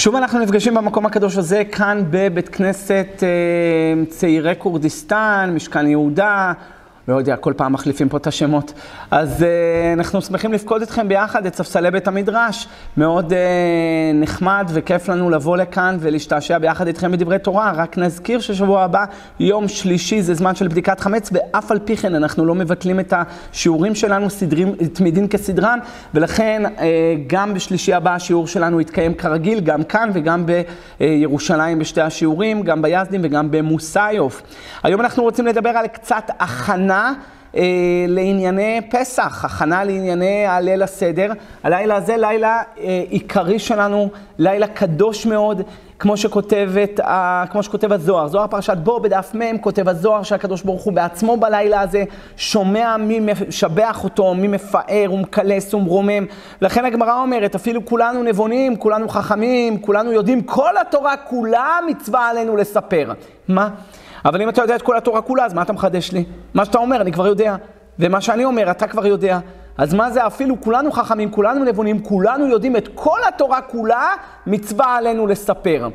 שוב אנחנו נפגשים במקום הקדוש הזה, כאן בבית כנסת אה, צעירי כורדיסטן, משכן יהודה. לא יודע, כל פעם מחליפים פה את השמות. אז uh, אנחנו שמחים לפקוד אתכם ביחד את ספסלי בית המדרש. מאוד uh, נחמד וכיף לנו לבוא לכאן ולהשתעשע ביחד איתכם בדברי תורה. רק נזכיר ששבוע הבא, יום שלישי, זה זמן של בדיקת חמץ, ואף על פי כן אנחנו לא מבטלים את השיעורים שלנו, סדרים, תמידין כסדרן, ולכן uh, גם בשלישי הבא השיעור שלנו יתקיים כרגיל, גם כאן וגם בירושלים בשתי השיעורים, גם ביזדים וגם במוסיוף. היום אנחנו רוצים לדבר על קצת הכנה. אה, לענייני פסח, הכנה לענייני הליל הסדר. הלילה הזה לילה אה, עיקרי שלנו, לילה קדוש מאוד, כמו, שכותבת, אה, כמו שכותב הזוהר. זוהר פרשת בו בדף מ' כותב הזוהר שהקדוש ברוך הוא בעצמו בלילה הזה שומע מי משבח אותו, מי מפאר ומקלס ומרומם. לכן הגמרא אומרת, אפילו כולנו נבונים, כולנו חכמים, כולנו יודעים, כל התורה כולה מצווה עלינו לספר. מה? אבל אם אתה יודע את כל התורה כולה, אז מה אתה מחדש לי? מה שאתה אומר, אני כבר יודע. ומה שאני אומר, אתה כבר יודע. אז מה זה אפילו, כולנו חכמים, כולנו נבונים, כולנו יודעים את כל התורה כולה, מצווה עלינו לספר.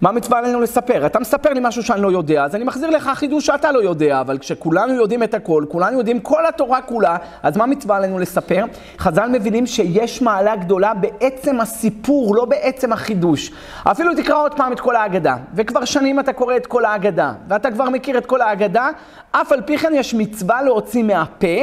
מה מצווה עלינו לספר? אתה מספר לי משהו שאני לא יודע, אז אני מחזיר לך חידוש שאתה לא יודע, אבל כשכולנו יודעים את הכל, כולנו יודעים כל התורה כולה, אז מה מצווה עלינו לספר? חז"ל מבינים שיש מעלה גדולה בעצם הסיפור, לא בעצם החידוש. אפילו תקרא עוד פעם את כל ההגדה, וכבר שנים אתה קורא את כל ההגדה, ואתה כבר מכיר את כל ההגדה, אף על פי כן יש מצווה להוציא מהפה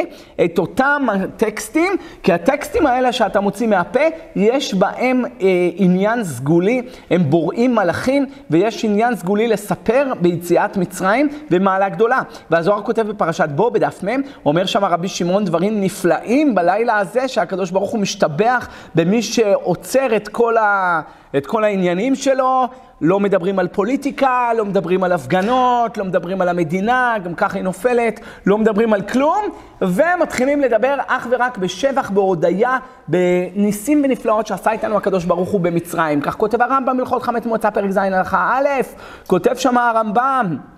את אותם הטקסטים, כי הטקסטים האלה שאתה מוציא מהפה, יש בהם אה, עניין סגולי, הם בוראים מלאכים. מצרים, ויש עניין סגולי לספר ביציאת מצרים במעלה גדולה. והזוהר כותב בפרשת בו, בדף מ', אומר שם רבי שמעון דברים נפלאים בלילה הזה, שהקדוש ברוך הוא משתבח במי שעוצר את כל, ה... את כל העניינים שלו. לא מדברים על פוליטיקה, לא מדברים על הפגנות, לא מדברים על המדינה, גם ככה היא נופלת, לא מדברים על כלום, ומתחילים לדבר אך ורק בשבח, בהודיה, בניסים ונפלאות שעשה איתנו הקדוש ברוך הוא במצרים. כך כותב הרמב"ם הלכות חמץ מועצה פרק ז' הלכה א', כותב שם הרמב"ם.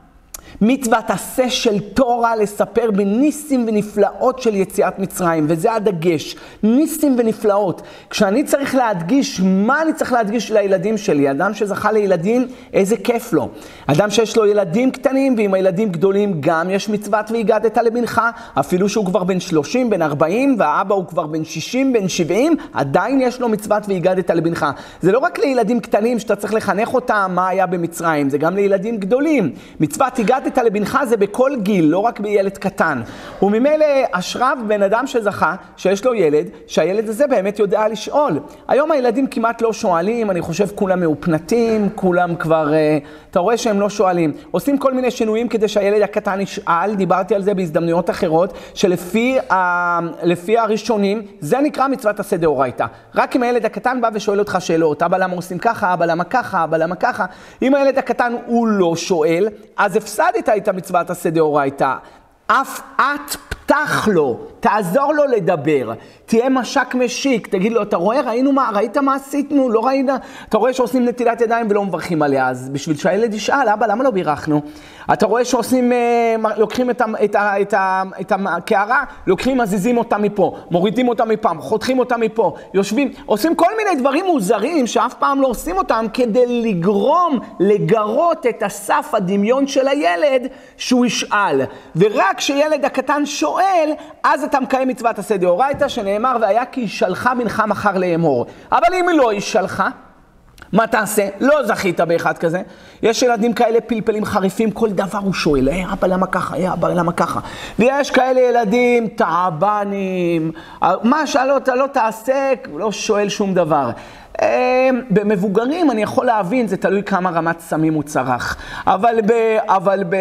מצוות עשה של תורה לספר בניסים ונפלאות של יציאת מצרים, וזה הדגש, ניסים ונפלאות. כשאני צריך להדגיש, מה אני צריך להדגיש לילדים שלי? אדם שזכה לילדים, איזה כיף לו. אדם שיש לו ילדים קטנים, ועם הילדים גדולים גם יש מצוות והגדת לבנך, אפילו שהוא כבר בן 30, בן 40, והאבא הוא כבר בן 60, בן 70, עדיין יש לו מצוות והגדת לבנך. זה לא רק לילדים קטנים שאתה צריך לחנך אותם מה היה במצרים, זה גם לילדים גדולים. מצוות הגדת החלטת לבנך זה בכל גיל, לא רק בילד קטן. וממילא אשריו בן אדם שזכה, שיש לו ילד, שהילד הזה באמת יודע לשאול. היום הילדים כמעט לא שואלים, אני חושב כולם מאופנתים, כולם כבר, uh, אתה רואה שהם לא שואלים. עושים כל מיני שינויים כדי שהילד הקטן ישאל, דיברתי על זה בהזדמנויות אחרות, שלפי ה, הראשונים, זה נקרא מצוות עשה דאורייתא. רק אם הילד הקטן בא ושואל אותך שאלות, אבא למה עושים ככה, אבא למה ככה, אבא למה ככה, אם הילד הקטן הוא לא שואל, אז הפסד הפסדת את המצוות עשה דאורייתא. אף את פתח לו, תעזור לו לדבר, תהיה משק משיק, תגיד לו, אתה רואה, ראינו מה, ראית מה עשינו, לא ראית? אתה רואה שעושים נטילת ידיים ולא מברכים עליה, אז בשביל שהילד ישאל, אבא, למה לא בירכנו? אתה רואה שעושים, אה, לוקחים את הקערה, לוקחים, מזיזים אותה מפה, מורידים אותה מפעם, חותכים אותה מפה, יושבים, עושים כל מיני דברים מוזרים שאף פעם לא עושים אותם כדי לגרום, לגרות את הסף הדמיון של הילד שהוא ישאל. ורק כשילד הקטן שואל, אז אתה מקיים מצוות עשה דאורייתא, שנאמר, והיה כי ישלחה בנך מחר לאמור. אבל אם היא לא ישלחה, מה תעשה? לא זכית באחד כזה. יש ילדים כאלה פלפלים חריפים, כל דבר הוא שואל, אה, אבא, למה ככה? אה, אבא, למה ככה? ויש כאלה ילדים תעבנים, מה שאתה לא תעשה, לא שואל שום דבר. אמ, במבוגרים אני יכול להבין, זה תלוי כמה רמת סמים הוא צרך. אבל, ב, אבל ב,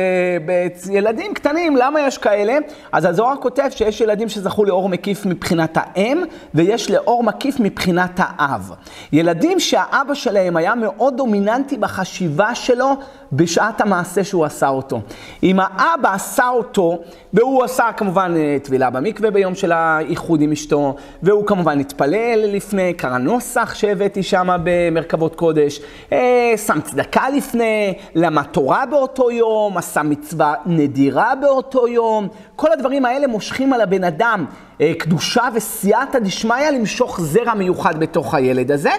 בילדים קטנים, למה יש כאלה? אז הזוהר כותב שיש ילדים שזכו לאור מקיף מבחינת האם, ויש לאור מקיף מבחינת האב. ילדים שהאבא שלהם היה מאוד דומיננטי בחשיבה שלו בשעת המעשה שהוא עשה אותו. אם האבא עשה אותו, והוא עשה כמובן אה, טבילה במקווה ביום של האיחוד עם אשתו, והוא כמובן התפלל לפני, קרא נוסח שהביא הבאתי שם במרכבות קודש, אה, שם צדקה לפני, למד תורה באותו יום, עשה מצווה נדירה באותו יום. כל הדברים האלה מושכים על הבן אדם אה, קדושה וסייעתא דשמיא למשוך זרע מיוחד בתוך הילד הזה.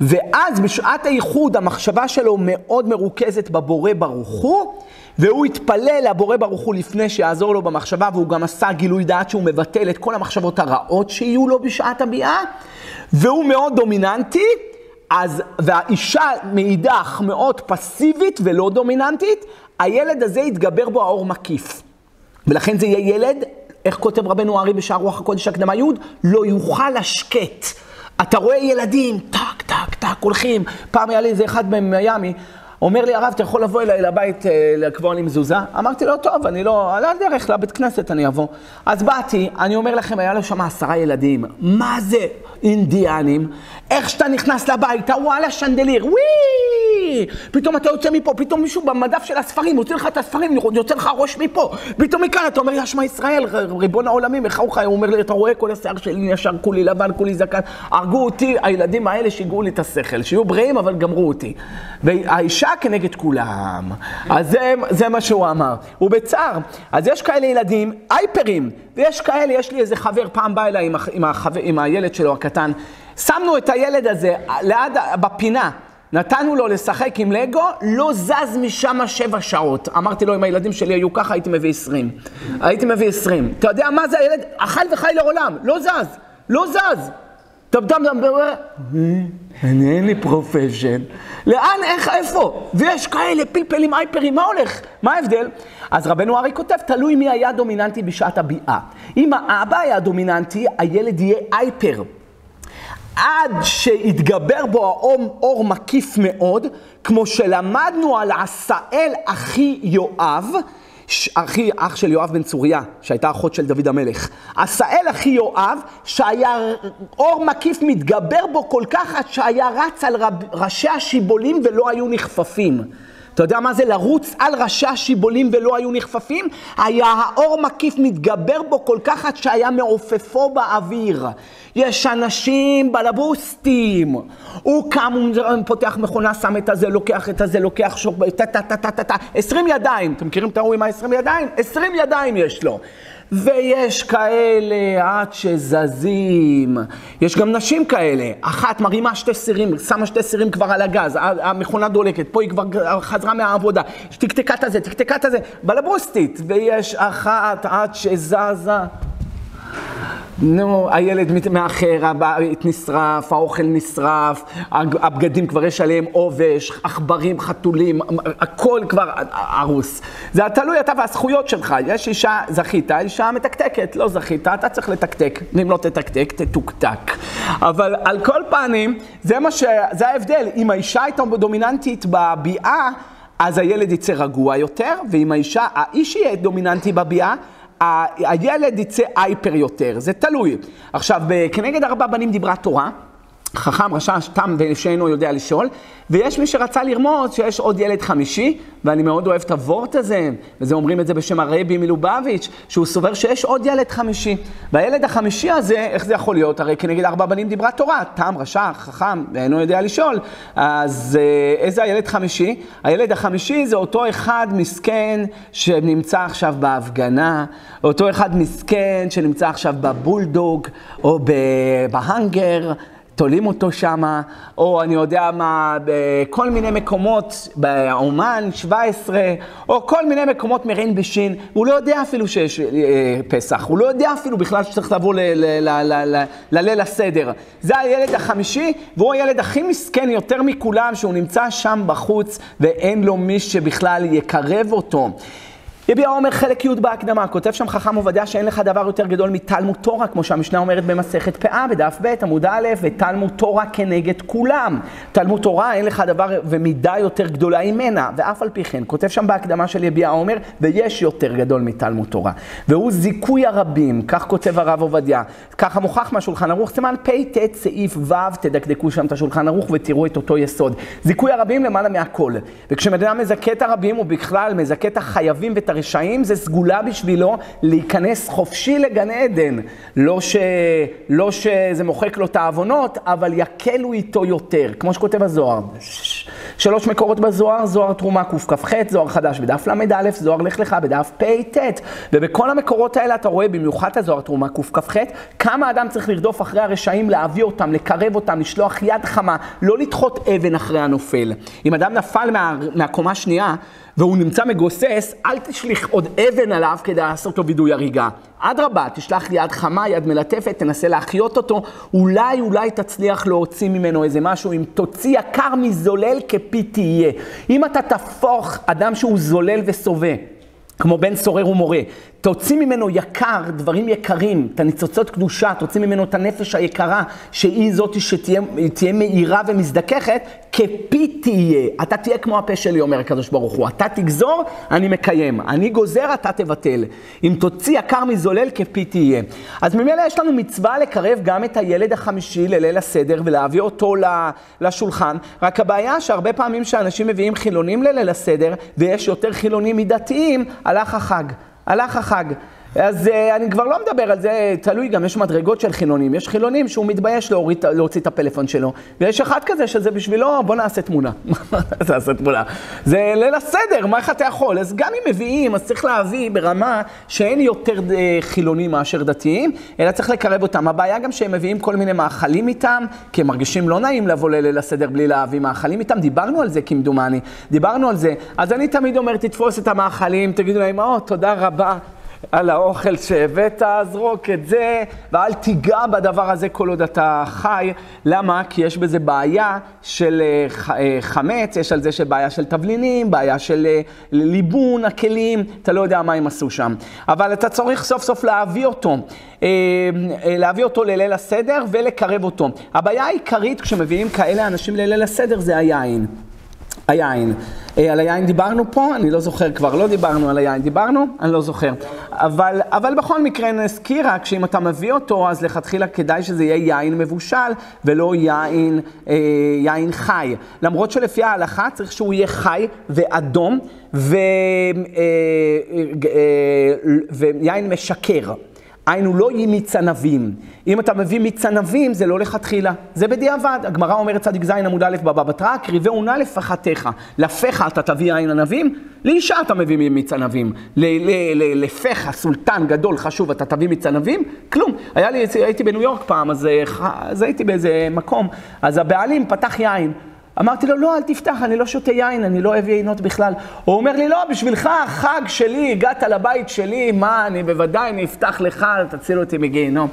ואז בשעת הייחוד המחשבה שלו מאוד מרוכזת בבורא ברוך הוא, והוא התפלל לבורא ברוך הוא לפני שיעזור לו במחשבה, והוא גם עשה גילוי דעת שהוא מבטל את כל המחשבות הרעות שיהיו לו בשעת הביאה, והוא מאוד דומיננטי, אז, והאישה מאידך מאוד פסיבית ולא דומיננטית, הילד הזה יתגבר בו האור מקיף. ולכן זה יהיה ילד, איך כותב רבנו ארי בשער רוח הקודש הקדמה י', לא יוכל השקט. אתה רואה ילדים, טק, הולכים. פעם היה לי איזה אחד במיאמי, אומר לי, הרב, אתה יכול לבוא אליי לבית אה, לקבוע לי מזוזה? אמרתי לו, טוב, אני לא, על הדרך, לבית כנסת אני אבוא. אז באתי, אני אומר לכם, היה לו שם עשרה ילדים. מה זה אינדיאנים? איך שאתה נכנס לבית, וואלה שנדליר, וואי! פתאום אתה יוצא מפה, פתאום מישהו במדף של הספרים, יוצא לך את הספרים, יוצא לך ראש מפה. פתאום מכאן אתה אומר, ישמע ישראל, ריבון העולמים, איך הוא חי? הוא אומר לי, אתה רואה כל השיער שלי ישר, כולי לבן, כולי זקן. הרגו אותי, הילדים האלה שיגעו לי את השכל, שיהיו בריאים, אבל גמרו אותי. והאישה כנגד כולם. אז זה, זה מה שהוא אמר. הוא בצער. אז יש כאלה ילדים, הייפרים, ויש כאלה, יש לי איזה חבר, פעם בא אליי עם, עם, החבר, עם הילד שלו הקטן, שמנו את הילד הזה ליד, בפינה. נתנו לו לשחק עם לגו, לא זז משם שבע שעות. אמרתי לו, אם הילדים שלי היו ככה, הייתי מביא עשרים. הייתי מביא עשרים. אתה יודע מה זה הילד? אכל וחי לעולם, לא זז, לא זז. טוב, טוב, טוב, אני אין לי profession. לאן, איך, איפה? ויש כאלה פלפלים, הייפרים, מה הולך? מה ההבדל? אז רבנו האר"י כותב, תלוי מי היה דומיננטי בשעת הביאה. אם האבא היה דומיננטי, הילד יהיה hyper. עד שיתגבר בו האור אור מקיף מאוד, כמו שלמדנו על עשאל אחי יואב, אחי, אח של יואב בן צרויה, שהייתה אחות של דוד המלך. עשאל אחי יואב, שהיה אור מקיף מתגבר בו כל כך עד שהיה רץ על רב, ראשי השיבולים ולא היו נכפפים. אתה יודע מה זה לרוץ על ראשי השיבולים ולא היו נכפפים? היה האור מקיף מתגבר בו כל כך עד שהיה מעופפו באוויר. יש אנשים בלבוסטים. הוא קם, הוא פותח מכונה, שם את הזה, לוקח את הזה, לוקח שוק, טה טה טה טה טה טה, עשרים ידיים. אתם מכירים את ההוא עם העשרים ידיים? עשרים ידיים יש לו. ויש כאלה עד שזזים. יש גם נשים כאלה. אחת מרימה שתי סירים, שמה שתי סירים כבר על הגז, המכונה דולקת, פה היא כבר חזרה מהעבודה, תקתקה את הזה, תקתקה את הזה, בלבוסטית. ויש אחת עד שזזה. נו, הילד מאחר, הבית נשרף, האוכל נשרף, הבגדים כבר יש עליהם עובש, עכברים, חתולים, הכל כבר הרוס. זה תלוי אתה והזכויות שלך. יש אישה, זכית, אישה מתקתקת, לא זכית, אתה צריך לתקתק. אם לא תתקתק, תתוקתק. אבל על כל פנים, זה ש... זה ההבדל. אם האישה הייתה דומיננטית בביאה, אז הילד יצא רגוע יותר, ואם האישה, האיש יהיה דומיננטי בביאה, הילד יצא הייפר יותר, זה תלוי. עכשיו, כנגד ארבע בנים דיברה תורה. חכם, רשע, תם ושאינו יודע לשאול, ויש מי שרצה לרמוז שיש עוד ילד חמישי, ואני מאוד אוהב את הוורט הזה, וזה אומרים את זה בשם הרבי מלובביץ', שהוא סובר שיש עוד ילד חמישי. והילד החמישי הזה, איך זה יכול להיות? הרי כנגד ארבע בנים דיברה תורה, תם, רשע, חכם, ואינו יודע לשאול. אז אה, איזה הילד חמישי? הילד החמישי זה אותו אחד מסכן שנמצא עכשיו בהפגנה, אותו אחד מסכן שנמצא עכשיו בבולדוג, או בהאנגר. תולים אותו שמה, או אני יודע מה, בכל מיני מקומות, באומן 17, או כל מיני מקומות מרין בשין, הוא לא יודע אפילו שיש אה, פסח, הוא לא יודע אפילו בכלל שצריך לבוא לליל הסדר. זה הילד החמישי, והוא הילד הכי מסכן יותר מכולם, שהוא נמצא שם בחוץ, ואין לו מי שבכלל יקרב אותו. יביע עומר חלק י' בהקדמה, כותב שם חכם עובדיה שאין לך דבר יותר גדול מתלמוד תורה, כמו שהמשנה אומרת במסכת פאה, בדף ב', עמוד א', ותלמוד תורה כנגד כולם. תלמוד תורה אין לך דבר ומידה יותר גדולה ממנה, ואף על פי כן, כותב שם בהקדמה של יביע עומר, ויש יותר גדול מתלמוד תורה. והוא זיכוי הרבים, כך כותב הרב עובדיה, ככה מוכח מהשולחן ערוך, סימן פט סעיף ו', תדקדקו שם את השולחן ערוך ותראו את אותו יסוד. זיכוי הרבים למעלה מהכל. וכשמדינה מזכה את הרבים, הוא מזכה את הרשעים זה סגולה בשבילו להיכנס חופשי לגן עדן. לא, ש... לא שזה מוחק לו את העוונות, אבל יקלו איתו יותר, כמו שכותב הזוהר. שלוש מקורות בזוהר, זוהר תרומה קכ"ח, זוהר חדש בדף ל"א, זוהר לך לך בדף פ"ט. ובכל המקורות האלה אתה רואה, במיוחד הזוהר תרומה קכ"ח, כמה אדם צריך לרדוף אחרי הרשעים, להביא אותם, לקרב אותם, לשלוח יד חמה, לא לדחות אבן אחרי הנופל. אם אדם נפל מה, מהקומה השנייה, והוא נמצא מגוסס, אל תשליך עוד אבן עליו כדי לעשות לו וידוי הריגה. אדרבה, תשלח יד חמה, יד מלטפת, תנסה להחיות אותו, אולי אולי תצליח להוציא ממנו איזה משהו, אם תוציא יקר מזולל כפי תהיה. אם אתה תפוך אדם שהוא זולל וסובה, כמו בן סורר ומורה, תוציא ממנו יקר, דברים יקרים, את הניצוצות קדושה, תוציא ממנו את הנפש היקרה, שהיא זאת שתהיה מאירה ומזדככת, כפי תהיה. אתה תהיה כמו הפה שלי, אומר הקדוש ברוך הוא. אתה תגזור, אני מקיים. אני גוזר, אתה תבטל. אם תוציא יקר מזולל, כפי תהיה. אז ממילא יש לנו מצווה לקרב גם את הילד החמישי לליל הסדר ולהביא אותו לשולחן. רק הבעיה שהרבה פעמים שאנשים מביאים חילונים לליל הסדר, ויש יותר חילונים מדתיים, הלך החג. הלך החג. אז uh, אני כבר לא מדבר על זה, תלוי גם, יש מדרגות של חילונים. יש חילונים שהוא מתבייש להוריד, להוציא את הפלאפון שלו, ויש אחד כזה שזה בשבילו, בוא נעשה תמונה. מה זה נעשה תמונה? זה ליל הסדר, מה איך אתה יכול? אז גם אם מביאים, אז צריך להביא ברמה שאין יותר uh, חילונים מאשר דתיים, אלא צריך לקרב אותם. הבעיה גם שהם מביאים כל מיני מאכלים איתם, כי הם מרגישים לא נעים לבוא לליל הסדר בלי להביא מאכלים איתם. דיברנו על זה כמדומני, דיברנו על זה. אז אני תמיד אומר, תתפוס את המאכלים, תגידו להם, או, תודה רבה. על האוכל שהבאת, זרוק את זה, ואל תיגע בדבר הזה כל עוד אתה חי. למה? כי יש בזה בעיה של אה, אה, חמץ, יש על זה שבעיה של תבלינים, בעיה של אה, ליבון הכלים, אתה לא יודע מה הם עשו שם. אבל אתה צריך סוף סוף להביא אותו, להביא אותו לליל הסדר ולקרב אותו. הבעיה העיקרית כשמביאים כאלה אנשים לליל הסדר זה היין. היין. על היין דיברנו פה? אני לא זוכר כבר, לא דיברנו על היין, דיברנו? אני לא זוכר. אבל, אבל בכל מקרה נזכיר רק שאם אתה מביא אותו, אז לכתחילה כדאי שזה יהיה יין מבושל ולא יין, אה, יין חי. למרות שלפי ההלכה צריך שהוא יהיה חי ואדום ו, אה, אה, אה, ויין משקר. היינו לא יהי מיץ ענבים. אם אתה מביא מיץ ענבים, זה לא לכתחילה, זה בדיעבד. הגמרא אומרת צדיק ז' עמוד א' בבא בתרא, קריבי נא לפחתך. לפך אתה תביא יין ענבים, לאישה אתה מביא מיץ ענבים. לפך, סולטן גדול, חשוב, אתה תביא מיץ ענבים? כלום. לי, הייתי בניו יורק פעם, אז, אה, אז הייתי באיזה מקום, אז הבעלים פתח יין. אמרתי לו, לא, אל תפתח, אני לא שותה יין, אני לא אוהב יינות בכלל. הוא אומר לי, לא, בשבילך, חג שלי, הגעת לבית שלי, מה, אני בוודאי, אני אפתח לך, תציל אותי מגיהינום.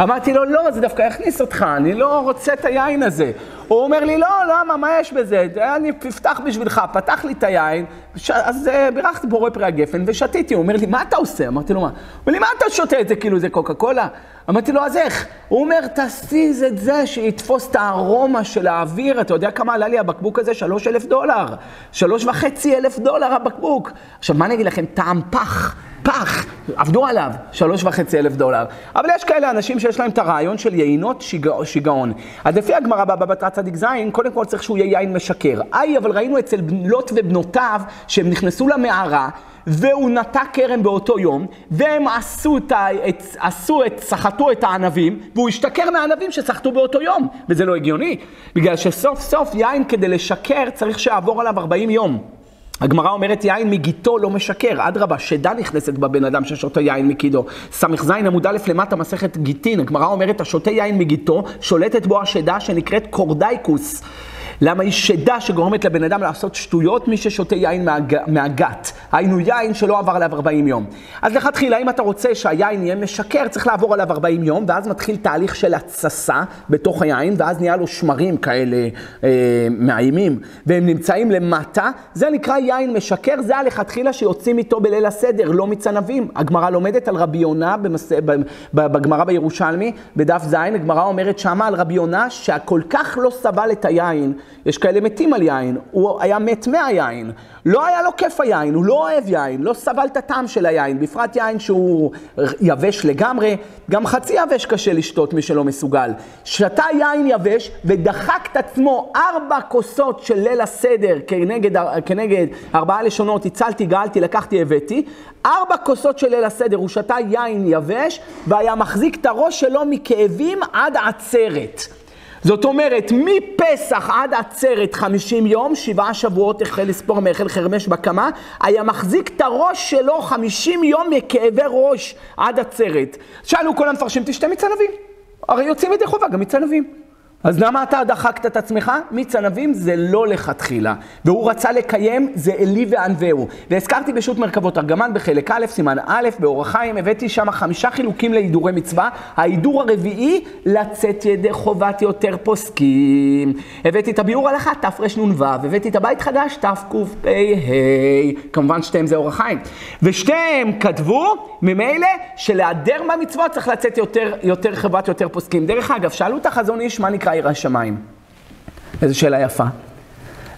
אמרתי לו, לא, זה דווקא יכניס אותך, אני לא רוצה את היין הזה. הוא אומר לי, לא, למה, מה יש בזה? אני אפתח בשבילך, פתח לי את היין, ש... אז uh, בירכתי בורא פרי הגפן ושתיתי. הוא אומר לי, מה אתה עושה? אמרתי לו, מה? הוא אומר לי, מה אתה שותה את זה כאילו זה קוקה קולה? אמרתי לו, אז איך? הוא אומר, תסיז את זה, שיתפוס את הארומה של האוויר. אתה יודע כמה עלה לי הבקבוק הזה? שלוש אלף דולר. שלוש וחצי אלף דולר הבקבוק. עכשיו, מה אני אגיד לכם? טעם פח. פח, עבדו עליו, שלוש וחצי אלף דולר. אבל יש כאלה אנשים שיש להם את הרעיון של יינות שיגע, שיגעון. אז לפי הגמרא בבא בתרא צדיק ז', קודם כל צריך שהוא יהיה יין משקר. איי, אבל ראינו אצל לוט ובנותיו, שהם נכנסו למערה, והוא נטע כרם באותו יום, והם עשו את, את, עשו את, סחטו את הענבים, והוא השתכר מהענבים שסחטו באותו יום. וזה לא הגיוני, בגלל שסוף סוף יין כדי לשקר צריך שיעבור עליו 40 יום. הגמרא אומרת יין מגיתו לא משקר, אדרבה, שדה נכנסת בבן אדם ששותה יין מקידו. ס"ז עמוד א' למטה מסכת גיטין, הגמרא אומרת השותה יין מגיתו, שולטת בו השדה שנקראת קורדייקוס. למה היא שדה שגורמת לבן אדם לעשות שטויות מי ששותה יין מהג... מהגת. היינו יין שלא עבר עליו 40 יום. אז לכתחילה, אם אתה רוצה שהיין יהיה משקר, צריך לעבור עליו 40 יום, ואז מתחיל תהליך של התססה בתוך היין, ואז נהיה לו שמרים כאלה אה, מאיימים, והם נמצאים למטה. זה נקרא יין משקר, זה הלכתחילה שיוצאים איתו בליל הסדר, לא מצנבים. הגמרא לומדת על רבי יונה במס... בגמרא בירושלמי, בדף ז', הגמרא אומרת שמה על רבי יונה שהכל כך לא סבל את היין, יש כאלה מתים על יין, הוא היה מת מהיין, לא היה לו כיף היין, הוא לא אוהב יין, לא סבל את הטעם של היין, בפרט יין שהוא יבש לגמרי, גם חצי יבש קשה לשתות מי שלא מסוגל. שתה יין יבש ודחק את עצמו ארבע כוסות של ליל הסדר כנגד, כנגד ארבעה לשונות, הצלתי, גאלתי, לקחתי, הבאתי, ארבע כוסות של ליל הסדר, הוא שתה יין יבש והיה מחזיק את הראש שלו מכאבים עד עצרת. זאת אומרת, מפסח עד עצרת 50 יום, שבעה שבועות החל לספור מהחל חרמש בקמה, היה מחזיק את הראש שלו 50 יום מכאבי ראש עד עצרת. שאלו כל המפרשים, תשתה מיץ. הרי יוצאים ידי חובה גם מיץ ענבים. אז למה אתה דחקת את עצמך? מיץ ענבים זה לא לכתחילה. והוא רצה לקיים, זה אלי וענווהו. והזכרתי בשו"ת מרכבות ארגמן בחלק א', סימן א', באורח חיים, הבאתי שם חמישה חילוקים להידורי מצווה. ההידור הרביעי, לצאת ידי חובת יותר פוסקים. הבאתי את הביאור הלכה, תרנ"ו, הבאתי את הבית חדש, תקפ"ה. כמובן שתיהם זה אורח חיים. ושתיהם כתבו, ממילא, שלהיעדר מהמצוות צריך לצאת יותר, יותר חובת יותר פוסקים. דרך אגב, שאלו את החזון איש, מה נקרא ירא שמיים? איזו שאלה יפה.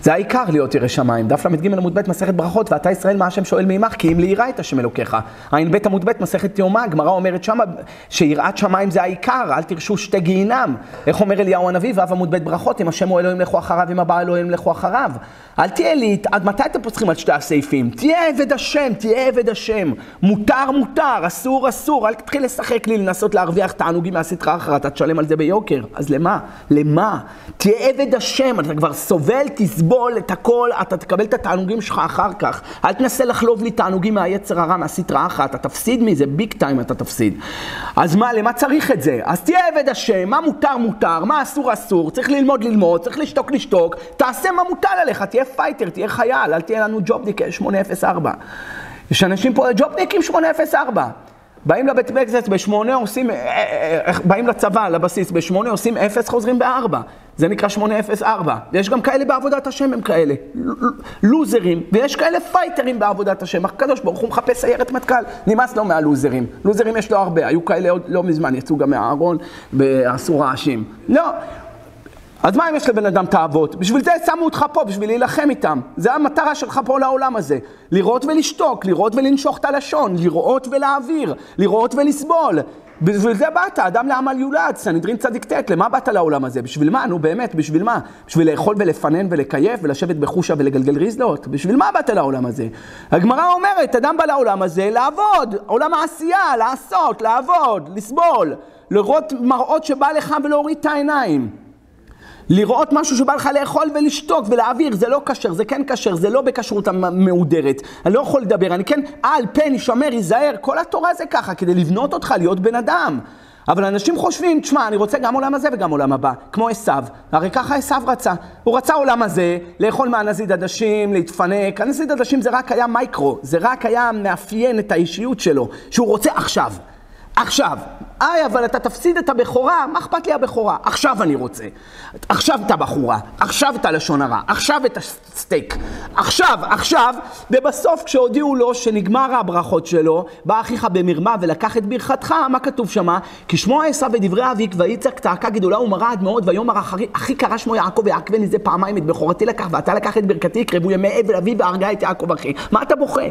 זה העיקר להיות ירא שמיים. דף ל"ג עמוד ב' מסכת ברכות, ואתה ישראל מה השם שואל מעמך, כי אם ליראה את השם אלוקיך. ע"ב עמוד ב' מסכת תאומה, הגמרא אומרת שמה שיראת שמיים זה העיקר, אל תרשו שתי גיהינם. איך אומר אליהו הנביא, ו' עמוד ב' ברכות, אם השם הוא אלוהים לכו אחריו, אם הבא אלוהים לכו אחריו. אל תהיה לי, עד מתי אתם פוסחים על שתי הסעיפים? תהיה עבד השם, תהיה עבד השם. מותר, מותר, אסור, אסור. אל תתחיל לשחק לי, לנסות להרוויח תענוגים מהסטרה אחרת, אתה תשלם על זה ביוקר. אז למה? למה? תהיה עבד השם, אתה כבר סובל, תסבול את הכל, אתה תקבל את התענוגים שלך אחר כך. אל תנסה לחלוב לי תענוגים מהיצר הרע, מהסטרה אחת, אתה תפסיד מזה, ביג טיים אתה תפסיד. אז מה, למה צריך את זה? אז תהיה עבד השם, מה מותר, מותר, מה אסור, אסור, צריך ללמוד, ללמוד, צריך לשתוק, לשתוק, תעשה מה מוטל עליך, תהיה fighter, תהיה חייל, אל תהיה לנו ג'ובניק 804. יש אנשים פה ג'ובניקים 804. באים לבית כנסת בשמונה עושים, אה, אה, אה, באים לצבא, לבסיס, בשמונה עושים אפס, חוזרים בארבע. זה נקרא 804. ויש גם כאלה בעבודת השם, הם כאלה. לוזרים, ויש כאלה פייטרים בעבודת השם. הקדוש ברוך הוא מחפש סיירת מטכ"ל. נמאס לו מהלוזרים. לוזרים יש לו הרבה, היו כאלה עוד לא מזמן, יצאו גם מהארון בעשו רעשים. לא. אז מה אם יש לבן אדם תאוות? בשביל זה שמו אותך פה, בשביל להילחם איתם. זה המטרה שלך פה לעולם הזה. לראות ולשתוק, לראות ולנשוך את הלשון, לראות ולהעביר, לראות ולסבול. בשביל זה באת, אדם לעמל יולד, סנהדרין צדיק ט', למה באת לעולם הזה? בשביל מה? נו באמת, בשביל מה? בשביל לאכול ולפנן ולקייף ולשבת בחושה ולגלגל ריזלות? בשביל מה באת לעולם הזה? הגמרא אומרת, אדם בא לעולם הזה לעבוד, עולם העשייה, לעשות, לעבוד, לסבול, לראות מראות שבא לך ולהוריד את העיניים. לראות משהו שבא לך לאכול ולשתוק ולהעביר, זה לא כשר, זה כן כשר, זה לא בכשרות המהודרת. אני לא יכול לדבר, אני כן, על, פן, יישמר, ייזהר, כל התורה זה ככה, כדי לבנות אותך להיות בן אדם. אבל אנשים חושבים, תשמע, אני רוצה גם עולם הזה וגם עולם הבא, כמו עשו. הרי ככה עשו רצה. הוא רצה עולם הזה, לאכול מהנזיד עדשים, להתפנק. הנזיד עדשים זה רק היה מייקרו, זה רק היה מאפיין את האישיות שלו, שהוא רוצה עכשיו. עכשיו, איי, אבל אתה תפסיד את הבכורה, מה אכפת לי הבכורה? עכשיו אני רוצה. עכשיו את הבחורה, עכשיו את הלשון הרע, עכשיו את הסטייק. עכשיו, עכשיו, ובסוף כשהודיעו לו שנגמר הברכות שלו, בא אחיך במרמה ולקח את ברכתך, מה כתוב שמה? כי שמו עשה ודברי אביק ויצעק צעקה גדולה ומרה עד מאוד ויאמר אחי, אחי קרא שמו יעקב ויעקבני זה פעמיים את בכורתי לקח ואתה לקח את ברכתי יקרבו ימי אבל אבי והרגה את יעקב אחי. מה אתה בוכה?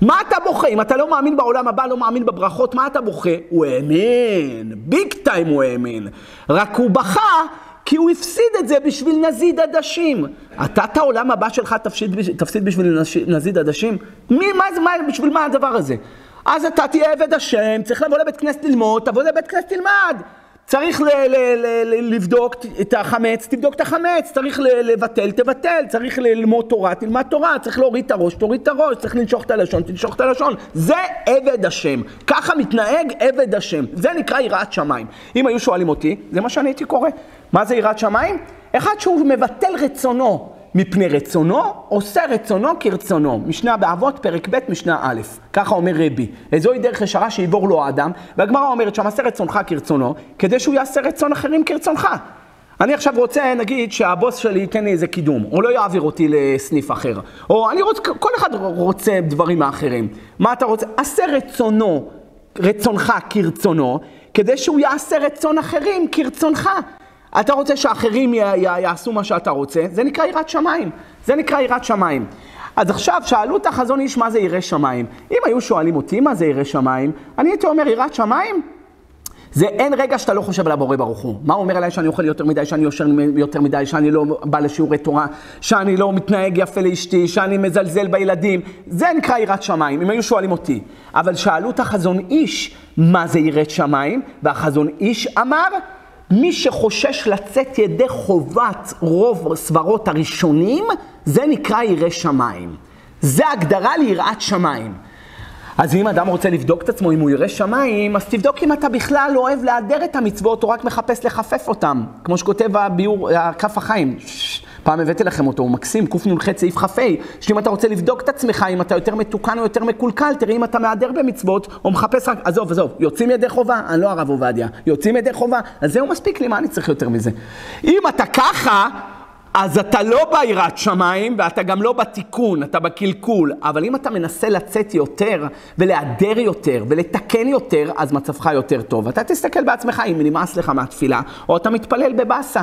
מה אתה בוכה? אם אתה לא מאמין בעולם הבא, לא מאמין בברכות, מה אתה בוכה? הוא האמין, ביג טיים הוא האמין. רק הוא בכה כי הוא הפסיד את זה בשביל נזיד עדשים. אתה את העולם הבא שלך תפסיד, תפסיד בשביל נזיד עדשים? מי, מה, מה, בשביל מה הדבר הזה? אז אתה תהיה עבד השם, צריך לבוא לבית כנסת ללמוד, תבוא לבית כנסת תלמד. צריך לבדוק את החמץ, תבדוק את החמץ, צריך לבטל, תבטל, צריך ללמוד תורה, תלמד תורה, צריך להוריד את הראש, תוריד את הראש, צריך לנשוך את הלשון, תנשוך את הלשון. זה עבד השם. ככה מתנהג עבד השם. זה נקרא יראת שמיים. אם היו שואלים אותי, זה מה שאני הייתי קורא. מה זה יראת שמיים? אחד שהוא מבטל רצונו. מפני רצונו, עושה רצונו כרצונו. משנה באבות, פרק ב', משנה א', ככה אומר רבי. זוהי דרך ישרה שיבור לו האדם, והגמרא אומרת שם, עשה רצונך כרצונו, כדי שהוא יעשה רצון אחרים כרצונך. אני עכשיו רוצה, נגיד, שהבוס שלי ייתן לי איזה קידום, או לא יעביר אותי לסניף אחר, או אני רוצה, כל אחד רוצה דברים האחרים. מה אתה רוצה? עשה רצונו, רצונך כרצונו, כדי שהוא יעשה רצון אחרים כרצונך. אתה רוצה שאחרים י- י- יעשו מה שאתה רוצה, זה נקרא יראת שמיים. זה נקרא יראת שמיים. אז עכשיו, שאלו את החזון איש מה זה ירא שמיים. אם היו שואלים אותי מה זה ירא שמיים, אני הייתי אומר יראת שמיים? זה אין רגע שאתה לא חושב על הבורא ברוך הוא. מה הוא אומר עליי שאני אוכל יותר מדי, שאני יושר יותר מדי, שאני לא בא לשיעורי תורה, שאני לא מתנהג יפה לאשתי, שאני מזלזל בילדים. זה נקרא יראת שמיים, אם היו שואלים אותי. אבל שאלו את החזון איש מה זה יראת שמיים, והחזון איש אמר, מי שחושש לצאת ידי חובת רוב סברות הראשונים, זה נקרא ירא שמיים. זה הגדרה ליראת שמיים. אז אם אדם רוצה לבדוק את עצמו אם הוא ירא שמיים, אז תבדוק אם אתה בכלל לא אוהב להדר את המצוות, או רק מחפש לחפף אותם. כמו שכותב הביאור, כף החיים. פעם הבאתי לכם אותו, הוא מקסים, קנ"ח סעיף כ"ה, שאם אתה רוצה לבדוק את עצמך, אם אתה יותר מתוקן או יותר מקולקל, תראה אם אתה מהדר במצוות, או מחפש רק, עזוב, עזוב, יוצאים ידי חובה, אני לא הרב עובדיה, יוצאים ידי חובה, אז זהו מספיק לי, מה אני צריך יותר מזה? אם אתה ככה, אז אתה לא ביראת שמיים, ואתה גם לא בתיקון, אתה בקלקול. אבל אם אתה מנסה לצאת יותר, ולהדר יותר, ולתקן יותר, אז מצבך יותר טוב. אתה תסתכל בעצמך אם נמאס לך מהתפילה, או אתה מתפלל בבאסה.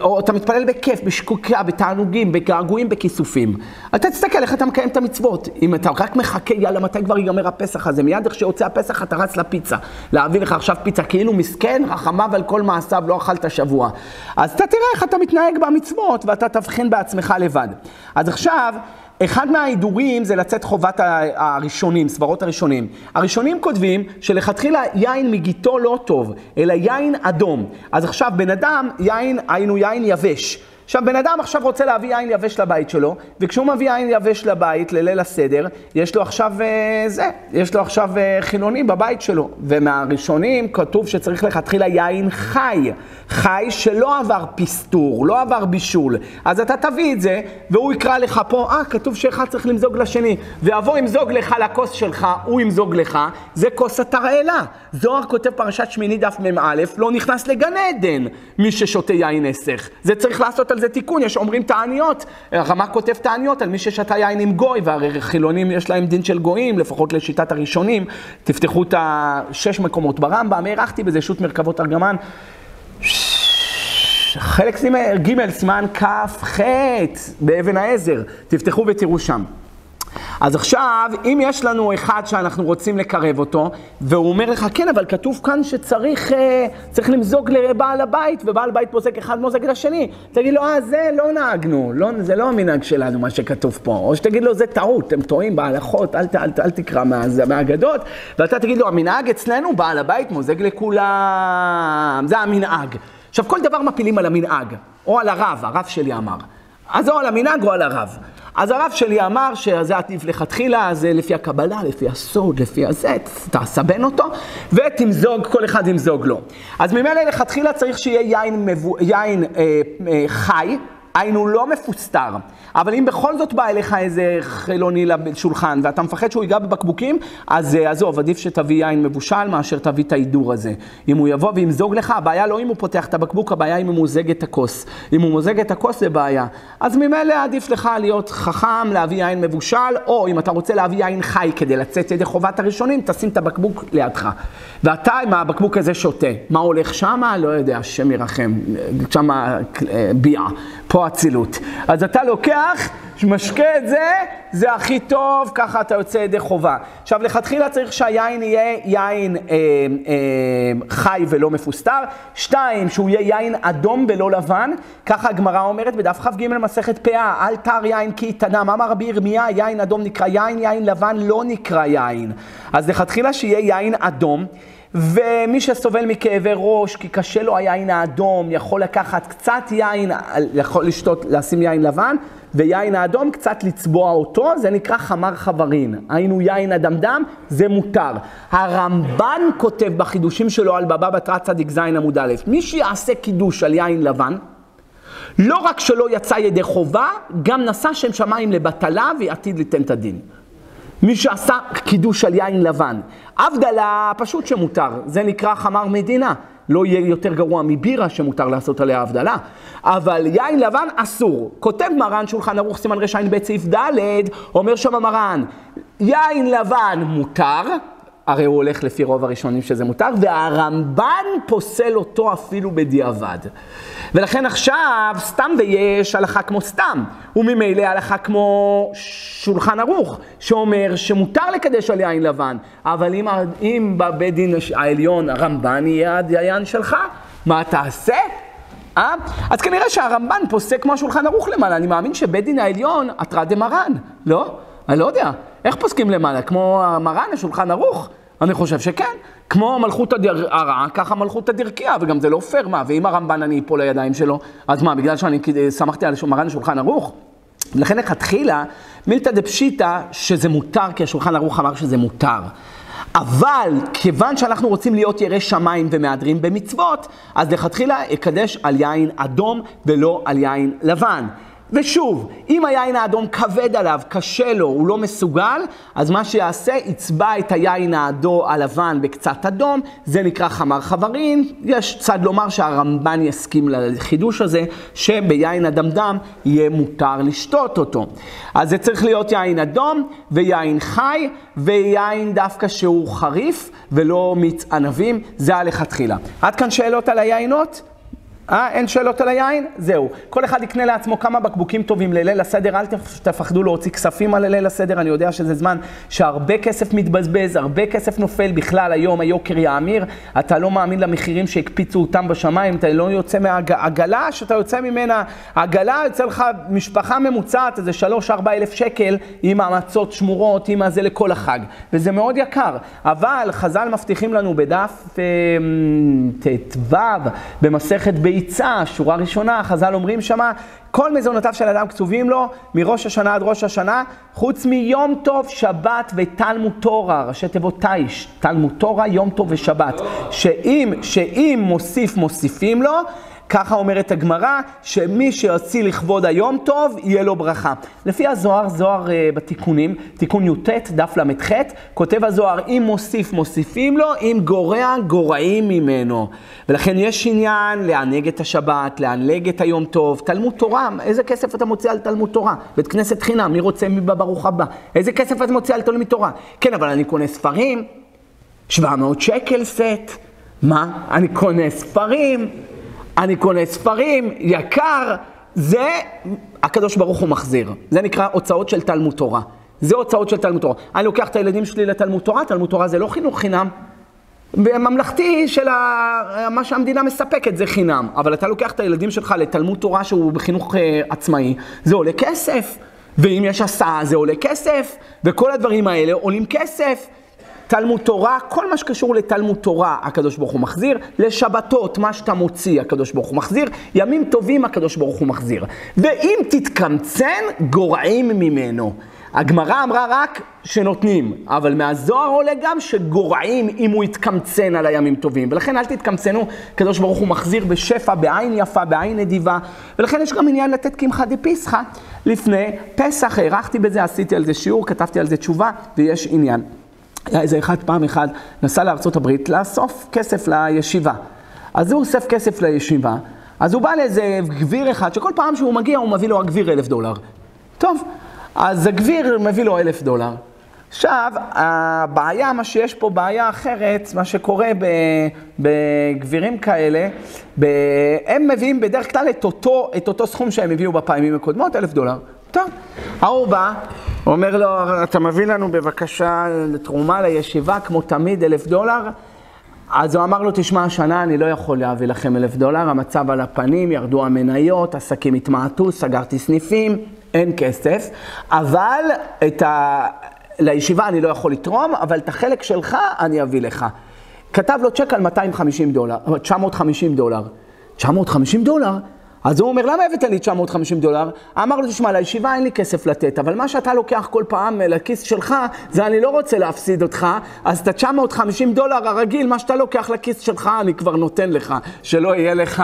או אתה מתפלל בכיף, בשקוקה, בתענוגים, בגעגועים, בכיסופים. אתה תסתכל איך אתה מקיים את המצוות. אם אתה רק מחכה, יאללה, מתי כבר ייגמר הפסח הזה? מיד איך שיוצא הפסח אתה רץ לפיצה. להביא לך עכשיו פיצה, כאילו מסכן, רחמיו על כל מעשיו, לא אכלת שבוע. אז אתה תראה איך אתה מתנהג במצוות, ואתה תבחין בעצמך לבד. אז עכשיו... אחד מההידורים זה לצאת חובת הראשונים, סברות הראשונים. הראשונים כותבים שלכתחילה יין מגיתו לא טוב, אלא יין אדום. אז עכשיו בן אדם, יין, היינו יין יבש. עכשיו, בן אדם עכשיו רוצה להביא יין יבש לבית שלו, וכשהוא מביא יין יבש לבית, לליל הסדר, יש לו עכשיו אה, זה, יש לו עכשיו אה, חילוני בבית שלו. ומהראשונים כתוב שצריך לכתחילה יין חי, חי שלא עבר פסטור, לא עבר בישול. אז אתה תביא את זה, והוא יקרא לך פה, אה, כתוב שאחד צריך למזוג לשני, ויבוא ימזוג לך לכוס שלך, הוא ימזוג לך, זה כוס התרעלה. זוהר כותב פרשת שמיני דף מ"א, לא נכנס לגן עדן מי ששותה יין נסך. זה צריך לעשות על זה תיקון, יש אומרים תעניות, הרמ"א כותב תעניות על מי ששתה יין עם גוי, והרי חילונים יש להם דין של גויים, לפחות לשיטת הראשונים. תפתחו את השש מקומות ברמב"ם, הארכתי בזה שות מרכבות ארגמן. חלק ג' סימן כ"ח באבן העזר, תפתחו ותראו שם. אז עכשיו, אם יש לנו אחד שאנחנו רוצים לקרב אותו, והוא אומר לך, כן, אבל כתוב כאן שצריך אה, צריך למזוג לבעל הבית, ובעל בית מוזג אחד מוזג לשני, תגיד לו, אה, זה לא נהגנו, לא, זה לא המנהג שלנו, מה שכתוב פה. או שתגיד לו, זה טעות, הם טועים בהלכות, אל, אל, אל, אל תקרא מה, מהאגדות, ואתה תגיד לו, המנהג אצלנו, בעל הבית מוזג לכולם, זה המנהג. עכשיו, כל דבר מפילים על המנהג, או על הרב, הרב שלי אמר. אז או על המנהג או על הרב. אז הרב שלי אמר שזה עדיף לכתחילה, זה לפי הקבלה, לפי הסוד, לפי הזה, תסבן אותו, ותמזוג, כל אחד ימזוג לו. אז ממילא לכתחילה צריך שיהיה יין, מבו, יין אה, אה, חי, היינו לא מפוסטר. אבל אם בכל זאת בא אליך איזה חילוני לשולחן ואתה מפחד שהוא ייגע בבקבוקים, אז אה, עזוב, עדיף שתביא יין מבושל מאשר תביא את ההידור הזה. אם הוא יבוא וימזוג לך, הבעיה לא אם הוא פותח את הבקבוק, הבעיה אם הוא מוזג את הכוס. אם הוא מוזג את הכוס זה בעיה. אז ממילא עדיף לך להיות חכם, להביא יין מבושל, או אם אתה רוצה להביא יין חי כדי לצאת ידי חובת הראשונים, תשים את הבקבוק לידך. ואתה עם הבקבוק הזה שותה. מה הולך שמה? לא יודע, השם ירחם. שמה אה, ביעה. פה אצילות. אז אתה לוקח, משקה את זה, זה הכי טוב, ככה אתה יוצא ידי חובה. עכשיו, לכתחילה צריך שהיין יהיה יין אה, אה, חי ולא מפוסטר. שתיים, שהוא יהיה יין אדום ולא לבן. ככה הגמרא אומרת בדף כ"ג מסכת פאה, אל תר יין כי יתנם. אמר רבי ירמיה, יין אדום נקרא יין, יין לבן לא נקרא יין. אז לכתחילה שיהיה יין אדום. ומי שסובל מכאבי ראש, כי קשה לו היין האדום, יכול לקחת קצת יין, יכול לשתות, לשים יין לבן, ויין האדום, קצת לצבוע אותו, זה נקרא חמר חברין. היינו יין אדמדם, זה מותר. הרמב"ן כותב בחידושים שלו על בבא בתרא צדיק ז עמוד א', מי שיעשה קידוש על יין לבן, לא רק שלא יצא ידי חובה, גם נשא שם שמיים לבטלה ועתיד ליתן את הדין. מי שעשה קידוש על יין לבן. הבדלה פשוט שמותר, זה נקרא חמר מדינה. לא יהיה יותר גרוע מבירה שמותר לעשות עליה הבדלה. אבל יין לבן אסור. כותב מרן שולחן ערוך סימן רע"ב סעיף ד', אומר שם מרן, יין לבן מותר, הרי הוא הולך לפי רוב הראשונים שזה מותר, והרמב"ן פוסל אותו אפילו בדיעבד. ולכן עכשיו, סתם ויש הלכה כמו סתם, וממילא הלכה כמו שולחן ערוך, שאומר שמותר לקדש על יין לבן, אבל אם, אם בבית דין העליון הרמב"ן יהיה הדיין שלך, מה תעשה? אה? אז כנראה שהרמב"ן פוסק כמו השולחן ערוך למעלה, אני מאמין שבית דין העליון, התרא דמרן, לא? אני לא יודע. איך פוסקים למעלה? כמו המרן, השולחן ערוך? אני חושב שכן. כמו מלכות הרע, ככה מלכות הדרקייה, וגם זה לא פייר, מה, ואם הרמב"ן אני אפול לידיים שלו, אז מה, בגלל שאני שמחתי על מרן שולחן ערוך? לכן לכתחילה, מילתא דפשיטא, שזה מותר, כי השולחן ערוך אמר שזה מותר. אבל כיוון שאנחנו רוצים להיות יראי שמיים ומהדרים במצוות, אז לכתחילה אקדש על יין אדום ולא על יין לבן. ושוב, אם היין האדום כבד עליו, קשה לו, הוא לא מסוגל, אז מה שיעשה, יצבע את היין האדום הלבן בקצת אדום, זה נקרא חמר חברין. יש צד לומר שהרמב"ן יסכים לחידוש הזה, שביין אדמדם יהיה מותר לשתות אותו. אז זה צריך להיות יין אדום ויין חי, ויין דווקא שהוא חריף ולא מיץ ענבים, זה הלכתחילה. עד כאן שאלות על היינות? אה, אין שאלות על היין? זהו. כל אחד יקנה לעצמו כמה בקבוקים טובים לליל הסדר, אל תפחדו להוציא כספים על ליל הסדר, אני יודע שזה זמן שהרבה כסף מתבזבז, הרבה כסף נופל. בכלל היום, היוקר יאמיר, אתה לא מאמין למחירים שהקפיצו אותם בשמיים, אתה לא יוצא מהעגלה שאתה יוצא ממנה, עגלה יוצא לך משפחה ממוצעת, איזה 3-4 אלף שקל עם המצות שמורות, עם הזה לכל החג, וזה מאוד יקר, אבל חז"ל מבטיחים לנו בדף אה, ט"ו במסכת ב... ביצה, שורה ראשונה, חז"ל אומרים שמה, כל מזונותיו של אדם קצובים לו, מראש השנה עד ראש השנה, חוץ מיום טוב, שבת ותלמוד תורה, ראשי תיבות תיש, תלמוד תורה, יום טוב ושבת. שאם, שאם מוסיף מוסיפים לו, ככה אומרת הגמרא, שמי שיוציא לכבוד היום טוב, יהיה לו ברכה. לפי הזוהר, זוהר uh, בתיקונים, תיקון י"ט, דף ל"ח, כותב הזוהר, אם מוסיף מוסיפים לו, אם גורע גורעים ממנו. ולכן יש עניין לענג את השבת, לענג את היום טוב. תלמוד תורה, איזה כסף אתה מוציא על תלמוד תורה? בית כנסת חינם, מי רוצה ברוך הבא? איזה כסף אתה מוציא על תלמוד תורה? כן, אבל אני קונה ספרים, 700 שקל סט. מה? אני קונה ספרים. אני קונה ספרים, יקר, זה הקדוש ברוך הוא מחזיר. זה נקרא הוצאות של תלמוד תורה. זה הוצאות של תלמוד תורה. אני לוקח את הילדים שלי לתלמוד תורה, תלמוד תורה זה לא חינוך חינם. בממלכתי של ה... מה שהמדינה מספקת זה חינם, אבל אתה לוקח את הילדים שלך לתלמוד תורה שהוא בחינוך uh, עצמאי, זה עולה כסף. ואם יש הסעה זה עולה כסף, וכל הדברים האלה עולים כסף. תלמוד תורה, כל מה שקשור לתלמוד תורה, הקדוש ברוך הוא מחזיר. לשבתות, מה שאתה מוציא, הקדוש ברוך הוא מחזיר. ימים טובים, הקדוש ברוך הוא מחזיר. ואם תתקמצן, גורעים ממנו. הגמרא אמרה רק שנותנים, אבל מהזוהר עולה גם שגורעים אם הוא יתקמצן על הימים טובים. ולכן אל תתקמצנו, הקדוש ברוך הוא מחזיר בשפע, בעין יפה, בעין נדיבה. ולכן יש גם עניין לתת קמחא דפסחא לפני פסח. הארכתי בזה, עשיתי על זה שיעור, כתבתי על זה תשובה, ויש עניין. היה איזה אחד פעם אחד נסע הברית לאסוף כסף לישיבה. אז הוא אוסף כסף לישיבה, אז הוא בא לאיזה גביר אחד, שכל פעם שהוא מגיע הוא מביא לו הגביר אלף דולר. טוב, אז הגביר מביא לו אלף דולר. עכשיו, הבעיה, מה שיש פה בעיה אחרת, מה שקורה בגבירים כאלה, הם מביאים בדרך כלל את אותו, את אותו סכום שהם הביאו בפעמים הקודמות, אלף דולר. טוב, ההוא בא, אומר לו, אתה מביא לנו בבקשה תרומה לישיבה, כמו תמיד, אלף דולר? אז הוא אמר לו, תשמע, השנה אני לא יכול להביא לכם אלף דולר, המצב על הפנים, ירדו המניות, עסקים התמעטו, סגרתי סניפים, אין כסף, אבל את ה... לישיבה אני לא יכול לתרום, אבל את החלק שלך אני אביא לך. כתב לו צ'ק על 250 דולר, 950 דולר. 950 דולר? אז הוא אומר, למה הבאת לי 950 דולר? אמר לו, תשמע, לישיבה אין לי כסף לתת, אבל מה שאתה לוקח כל פעם לכיס שלך, זה אני לא רוצה להפסיד אותך, אז את ה-950 דולר הרגיל, מה שאתה לוקח לכיס שלך, אני כבר נותן לך, שלא יהיה לך,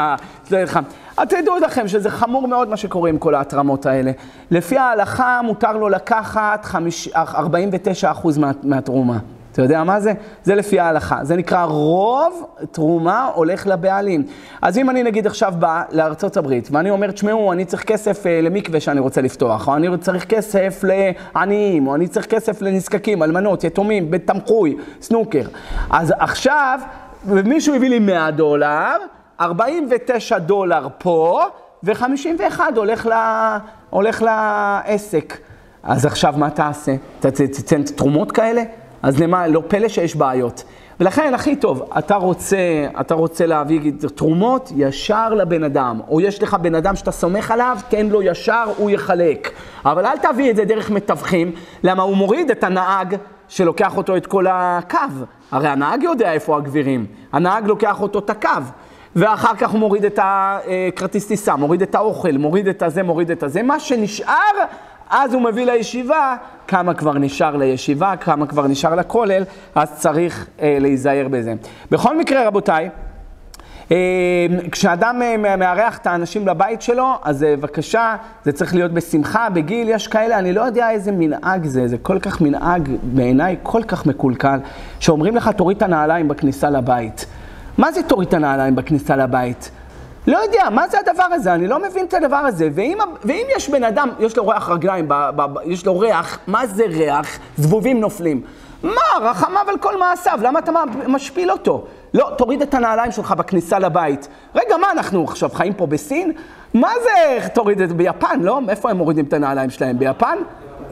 לא לך. תדעו לכם שזה חמור מאוד מה שקורה עם כל ההתרמות האלה. לפי ההלכה מותר לו לקחת 49% מה, מהתרומה. אתה יודע מה זה? זה לפי ההלכה. זה נקרא רוב תרומה הולך לבעלים. אז אם אני נגיד עכשיו בא לארצות הברית, ואני אומר, תשמעו, אני צריך כסף אה, למקווה שאני רוצה לפתוח, או אני צריך כסף לעניים, או אני צריך כסף לנזקקים, אלמנות, יתומים, בית תמחוי, סנוקר. אז עכשיו, מישהו הביא לי 100 דולר, 49 דולר פה, ו-51 הולך, לה, הולך לעסק. אז עכשיו מה תעשה? תתן תרומות כאלה? אז למה, לא פלא שיש בעיות. ולכן הכי טוב, אתה רוצה, אתה רוצה להביא תרומות ישר לבן אדם, או יש לך בן אדם שאתה סומך עליו, תן לו ישר, הוא יחלק. אבל אל תביא את זה דרך מתווכים, למה הוא מוריד את הנהג שלוקח אותו את כל הקו. הרי הנהג יודע איפה הגבירים. הנהג לוקח אותו את הקו, ואחר כך הוא מוריד את הכרטיס טיסה, מוריד את האוכל, מוריד את הזה, מוריד את הזה. מה שנשאר, אז הוא מביא לישיבה, כמה כבר נשאר לישיבה, כמה כבר נשאר לכולל, אז צריך אה, להיזהר בזה. בכל מקרה, רבותיי, אה, כשאדם אה, מארח את האנשים לבית שלו, אז אה, בבקשה, זה צריך להיות בשמחה, בגיל, יש כאלה, אני לא יודע איזה מנהג זה, זה כל כך מנהג, בעיניי כל כך מקולקל, שאומרים לך, תוריד את הנעליים בכניסה לבית. מה זה תוריד את הנעליים בכניסה לבית? לא יודע, מה זה הדבר הזה? אני לא מבין את הדבר הזה. ואם, ואם יש בן אדם, יש לו ריח רגליים, ב, ב, ב, יש לו ריח, מה זה ריח? זבובים נופלים. מה, רחמיו על כל מעשיו, למה אתה משפיל אותו? לא, תוריד את הנעליים שלך בכניסה לבית. רגע, מה, אנחנו עכשיו חיים פה בסין? מה זה תוריד את זה? ביפן, לא? מאיפה הם מורידים את הנעליים שלהם? ביפן?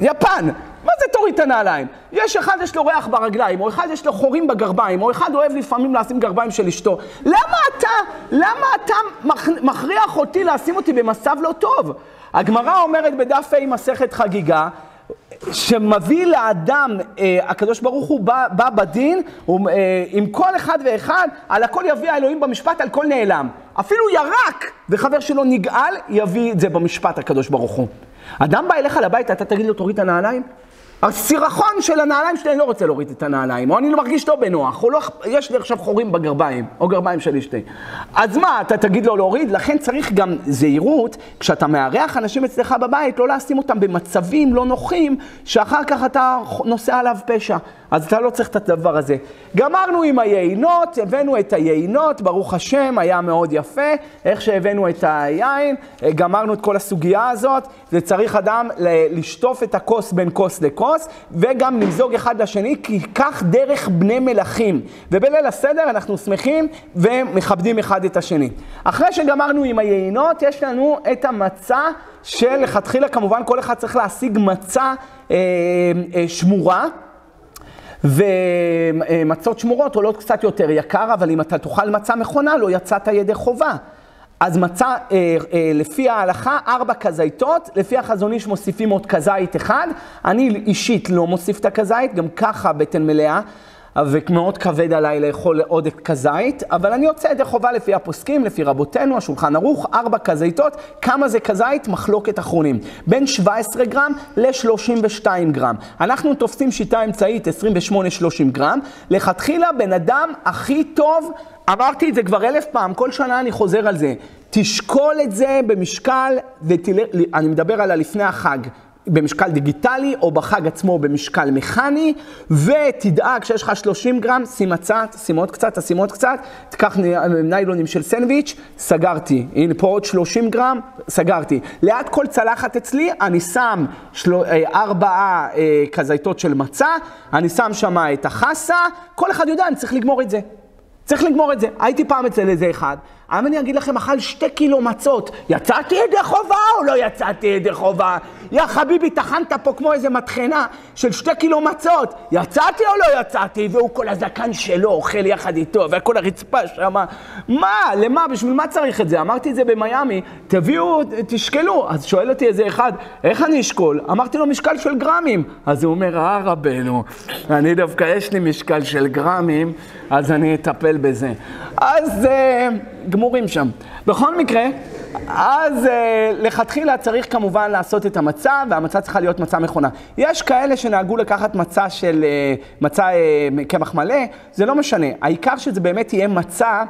יפן! מה זה תוריד את הנעליים? יש אחד יש לו ריח ברגליים, או אחד יש לו חורים בגרביים, או אחד אוהב לפעמים לשים גרביים של אשתו. למה אתה, למה אתה מכריח אותי לשים אותי במצב לא טוב? הגמרא אומרת בדף ה' מסכת חגיגה, שמביא לאדם, אה, הקדוש ברוך הוא בא, בא בדין, הוא, אה, עם כל אחד ואחד, על הכל יביא האלוהים במשפט, על כל נעלם. אפילו ירק וחבר שלו נגאל, יביא את זה במשפט הקדוש ברוך הוא. אדם בא אליך לבית, אתה תגיד לו, תוריד את הנעליים? הסירחון של הנעליים שלי, אני לא רוצה להוריד את הנעליים, או אני לא מרגיש לא בנוח, או לא, יש לי עכשיו חורים בגרביים, או גרביים של אשתי. אז מה, אתה תגיד לו להוריד? לכן צריך גם זהירות, כשאתה מארח אנשים אצלך בבית, לא לשים אותם במצבים לא נוחים, שאחר כך אתה נושא עליו פשע. אז אתה לא צריך את הדבר הזה. גמרנו עם היינות, הבאנו את היינות, ברוך השם, היה מאוד יפה. איך שהבאנו את היין, גמרנו את כל הסוגיה הזאת, וצריך אדם לשטוף את הכוס בין כוס לכוס, וגם למזוג אחד לשני, כי כך דרך בני מלכים. ובליל הסדר אנחנו שמחים ומכבדים אחד את השני. אחרי שגמרנו עם היינות, יש לנו את המצה. שלכתחילה כמובן כל אחד צריך להשיג מצה אה, אה, שמורה, ומצות שמורות עולות קצת יותר יקר, אבל אם אתה תאכל מצה מכונה, לא יצאת ידי חובה. אז מצה, אה, אה, לפי ההלכה, ארבע כזיתות, לפי החזון איש מוסיפים עוד כזית אחד. אני אישית לא מוסיף את הכזית, גם ככה בטן מלאה. ומאוד כבד עליי לאכול עוד כזית, אבל אני יוצא ידי חובה לפי הפוסקים, לפי רבותינו, השולחן ערוך, ארבע כזיתות, כמה זה כזית? מחלוקת אחרונים. בין 17 גרם ל-32 גרם. אנחנו תופסים שיטה אמצעית 28-30 גרם. לכתחילה, בן אדם הכי טוב, אמרתי את זה כבר אלף פעם, כל שנה אני חוזר על זה. תשקול את זה במשקל, ותלך, אני מדבר על הלפני החג. במשקל דיגיטלי, או בחג עצמו במשקל מכני, ותדאג שיש לך 30 גרם, שים קצת, שים עוד קצת, תשים עוד קצת, תיקח ניילונים של סנדוויץ', סגרתי. הנה פה עוד 30 גרם, סגרתי. ליד כל צלחת אצלי, אני שם של... אה, ארבעה אה, כזיתות של מצה, אני שם שם את החסה, כל אחד יודע, אני צריך לגמור את זה. צריך לגמור את זה. הייתי פעם אצל איזה אחד, היום אני אגיד לכם, אכל שתי קילו מצות. יצאתי ידי חובה או לא יצאתי ידי חובה? יא חביבי, טחנת פה כמו איזה מטחנה של שתי קילו מצות. יצאתי או לא יצאתי? והוא כל הזקן שלו אוכל יחד איתו, וכל הרצפה שם. מה? למה? בשביל מה צריך את זה? אמרתי את זה במיאמי, תביאו, תשקלו. אז שואל אותי איזה אחד, איך אני אשקול? אמרתי לו, משקל של גרמים. אז הוא אומר, אה רבנו, אני דווקא יש לי משקל של גרמים, אז אני אטפל בזה. אז... Uh, גמורים שם. בכל מקרה, אז uh, לכתחילה צריך כמובן לעשות את המצה, והמצה צריכה להיות מצה מכונה. יש כאלה שנהגו לקחת מצה של, uh, מצה uh, קמח מלא, זה לא משנה. העיקר שזה באמת יהיה מצה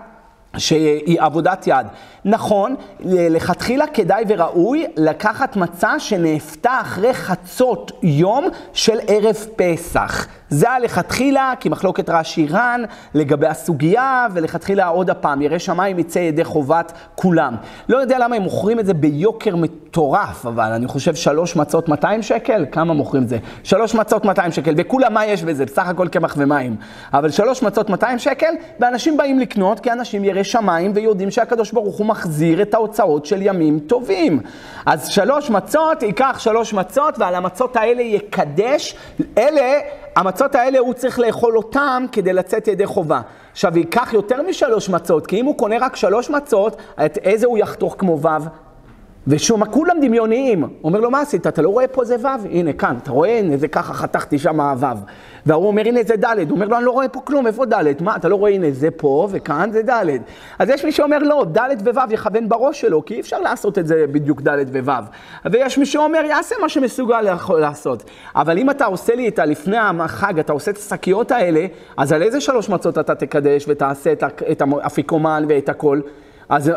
שהיא עבודת יד. נכון, לכתחילה כדאי וראוי לקחת מצה שנאפתה אחרי חצות יום של ערב פסח. זה הלכתחילה, כי מחלוקת רש"י ר"ן לגבי הסוגיה, ולכתחילה עוד הפעם, ירא שמיים יצא ידי חובת כולם. לא יודע למה הם מוכרים את זה ביוקר מטורף, אבל אני חושב שלוש מצות 200 שקל? כמה מוכרים את זה? שלוש מצות 200 שקל, וכולה מה יש בזה? בסך הכל קמח ומים. אבל שלוש מצות 200 שקל, ואנשים באים לקנות, כי אנשים ירא שמיים ויודעים שהקדוש ברוך הוא מחזיר את ההוצאות של ימים טובים. אז שלוש מצות, ייקח שלוש מצות, ועל המצות האלה יקדש, אלה... המצות האלה הוא צריך לאכול אותם כדי לצאת ידי חובה. עכשיו, ייקח יותר משלוש מצות, כי אם הוא קונה רק שלוש מצות, את איזה הוא יחתוך כמו ו'? ושום, כולם דמיוניים. אומר לו, מה עשית? אתה לא רואה פה זה ו'? הנה, כאן, אתה רואה? הנה, זה ככה, חתכתי שם ו'. והוא אומר, הנה, זה ד'. הוא אומר לו, אני לא רואה פה כלום, איפה ד'? מה, אתה לא רואה, הנה, זה פה, וכאן זה ד'. אז יש מי שאומר, לא, ד' וו' יכוון בראש שלו, כי אי אפשר לעשות את זה בדיוק ד' וו'. ויש מי שאומר, יעשה מה שמסוגל לעשות. אבל אם אתה עושה לי את הלפני החג, אתה עושה את השקיות האלה, אז על איזה שלוש מצות אתה תקדש ותעשה את האפיקומן ואת הכל? אז,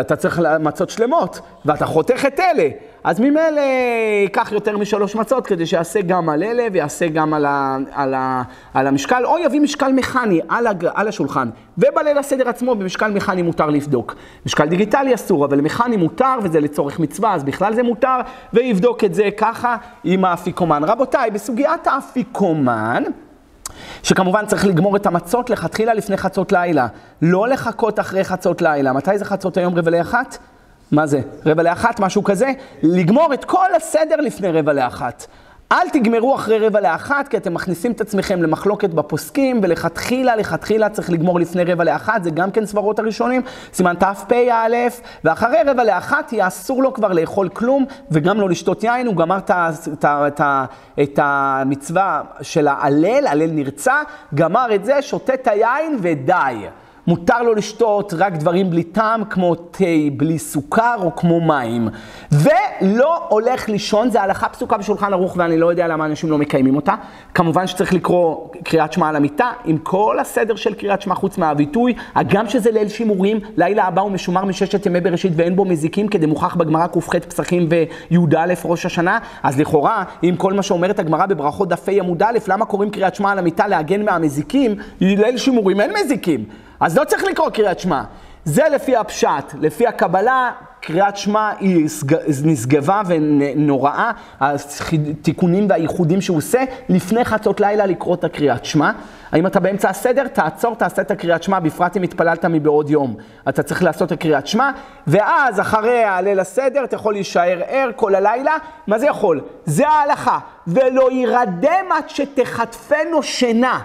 אתה צריך מצות שלמות, ואתה חותך את אלה. אז ממילא ייקח יותר משלוש מצות כדי שיעשה גם על אלה ויעשה גם על, ה, על, ה, על המשקל, או יביא משקל מכני על, הג, על השולחן. ובליל הסדר עצמו במשקל מכני מותר לבדוק. משקל דיגיטלי אסור, אבל מכני מותר, וזה לצורך מצווה, אז בכלל זה מותר, ויבדוק את זה ככה עם האפיקומן. רבותיי, בסוגיית האפיקומן, שכמובן צריך לגמור את המצות לכתחילה לפני חצות לילה. לא לחכות אחרי חצות לילה. מתי זה חצות היום רבע לאחת? מה זה? רבע לאחת, משהו כזה? לגמור את כל הסדר לפני רבע לאחת. אל תגמרו אחרי רבע לאחת, כי אתם מכניסים את עצמכם למחלוקת בפוסקים, ולכתחילה, לכתחילה צריך לגמור לפני רבע לאחת, זה גם כן סברות הראשונים, סימן תפ"א, ואחרי רבע לאחת יהיה אסור לו כבר לאכול כלום, וגם לא לשתות יין, הוא גמר את, המצווה של ההלל, הלל נרצע, גמר את זה, שותה את היין ודי. מותר לו לשתות רק דברים בלי טעם, כמו תה בלי סוכר או כמו מים. ולא הולך לישון, זה הלכה פסוקה בשולחן ערוך ואני לא יודע למה אנשים לא מקיימים אותה. כמובן שצריך לקרוא קריאת שמע על המיטה, עם כל הסדר של קריאת שמע חוץ מהביטוי, הגם שזה ליל שימורים, לילה הבא הוא משומר מששת ימי בראשית ואין בו מזיקים, כדי מוכח בגמרא ק"ח פסחים וי"א ראש השנה, אז לכאורה, אם כל מה שאומרת הגמרא בברכות דף ה' עמוד א', למה קוראים קריאת שמע על המיטה להגן מהמזיקים? ליל שימורים אין מזיקים. אז לא צריך לקרוא קריאת שמע. זה לפי הפשט, לפי הקבלה, קריאת שמע היא נשגבה ונוראה, התיקונים והייחודים שהוא עושה, לפני חצות לילה לקרוא את הקריאת שמע. האם אתה באמצע הסדר? תעצור, תעשה את הקריאת שמע, בפרט אם התפללת מבעוד יום. אתה צריך לעשות את הקריאת שמע, ואז אחרי הליל הסדר אתה יכול להישאר ער כל הלילה. מה זה יכול? זה ההלכה. ולא יירדם עד שתחטפנו שינה.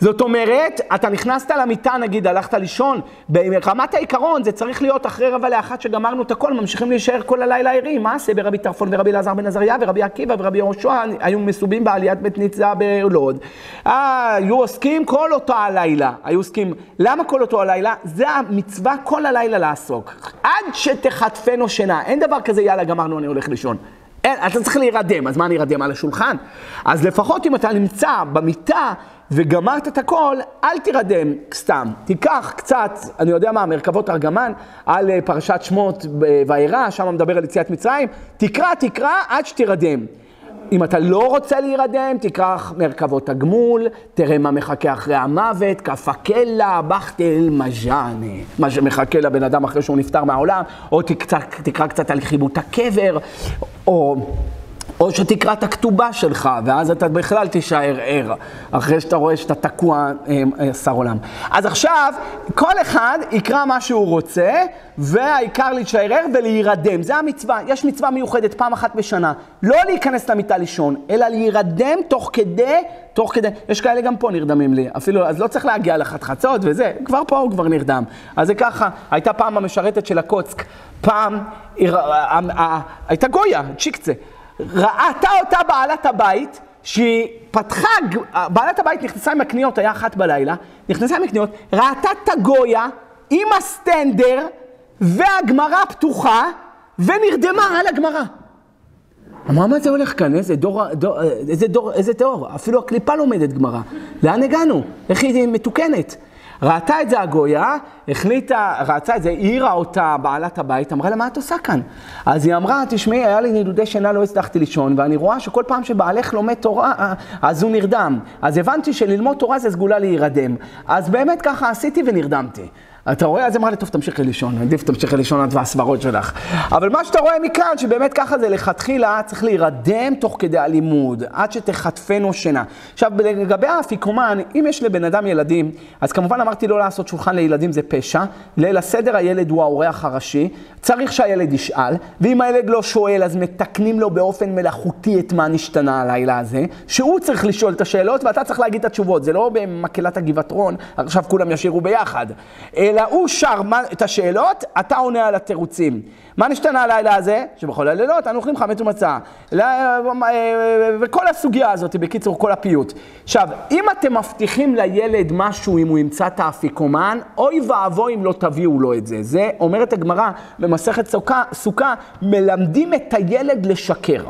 זאת אומרת, אתה נכנסת למיטה, נגיד, הלכת לישון, ברמת העיקרון זה צריך להיות אחרי רבע לאחת שגמרנו את הכל, ממשיכים להישאר כל הלילה ערים. מה עשה ברבי טרפון ורבי אלעזר בן עזריה ורבי עקיבא ורבי יהושע היו מסובים בעליית בית ניצה בלוד. אה, היו עוסקים כל אותו הלילה, היו עוסקים, למה כל אותו הלילה? זה המצווה כל הלילה לעסוק. עד שתחטפנו שינה, אין דבר כזה, יאללה, גמרנו, אני הולך לישון. אין, אתה צריך להירדם, אז מה אני ארדם על השולחן? אז לפחות אם אתה נמצא במיטה וגמרת את הכל, אל תירדם סתם. תיקח קצת, אני יודע מה, מרכבות ארגמן, על אה, פרשת שמות ואירע, שם מדבר על יציאת מצרים, תקרא, תקרא עד שתירדם. אם אתה לא רוצה להירדם, תיקח מרכבות הגמול, תראה מה מחכה אחרי המוות, כפקלה, בכתל מז'אנה. מה שמחכה לבן אדם אחרי שהוא נפטר מהעולם, או תקרא, תקרא קצת על חיבוט הקבר, או... או שתקרא את הכתובה שלך, ואז אתה בכלל תישאר ער, אחרי שאתה רואה שאתה תקוע אה, אה, שר עולם. אז עכשיו, כל אחד יקרא מה שהוא רוצה, והעיקר להישאר ער ולהירדם. זה המצווה. יש מצווה מיוחדת פעם אחת בשנה. לא להיכנס למיטה לישון, אלא להירדם תוך כדי, תוך כדי, יש כאלה גם פה נרדמים לי, אפילו, אז לא צריך להגיע לחתחצות וזה, כבר פה הוא כבר נרדם. אז זה ככה, הייתה פעם המשרתת של הקוצק, פעם, הייתה גויה, צ'יקצה. ראתה אותה בעלת הבית, שהיא פתחה, בעלת הבית נכנסה עם הקניות, היה אחת בלילה, נכנסה עם הקניות, ראתה את הגויה עם הסטנדר והגמרה פתוחה, ונרדמה על הגמרה. אמרה, מה זה הולך כאן? איזה דור, דור, איזה דור, איזה דור? אפילו הקליפה לומדת גמרא. לאן הגענו? איך היא מתוקנת? ראתה את זה הגויה, החליטה, ראתה את זה, העירה אותה בעלת הבית, אמרה לה, מה את עושה כאן? אז היא אמרה, תשמעי, היה לי נדודי שינה, לא הצלחתי לישון, ואני רואה שכל פעם שבעלך לומד תורה, אה, אז הוא נרדם. אז הבנתי שללמוד תורה זה סגולה להירדם. אז באמת ככה עשיתי ונרדמתי. אתה רואה? אז אמרה לי, טוב, תמשיכי לישון, עדיף תמשיכי לישון עד והסברות שלך. אבל מה שאתה רואה מכאן, שבאמת ככה זה לכתחילה, צריך להירדם תוך כדי הלימוד, עד שתחטפנו שינה. עכשיו, לגבי האפיקומן, אם יש לבן אדם ילדים, אז כמובן אמרתי לא לעשות שולחן לילדים זה פשע. ליל הסדר הילד הוא האורח הראשי, צריך שהילד ישאל, ואם הילד לא שואל, אז מתקנים לו באופן מלאכותי את מה נשתנה הלילה הזה, שהוא צריך לשאול את השאלות ואתה צריך להגיד את התשובות. זה לא במקהלת הגבעתרון, עכשיו כולם ישירו ביחד. אלא אלא הוא שר את השאלות, אתה עונה על התירוצים. מה נשתנה הלילה הזה? שבכל הלילות אנו אוכלים חמץ ומצה. וכל הסוגיה הזאת, בקיצור, כל הפיוט. עכשיו, אם אתם מבטיחים לילד משהו אם הוא ימצא את האפיקומן, אוי ואבוי אם לא תביאו לו את זה. זה, אומרת הגמרא במסכת סוכה, סוכה, מלמדים את הילד לשקר.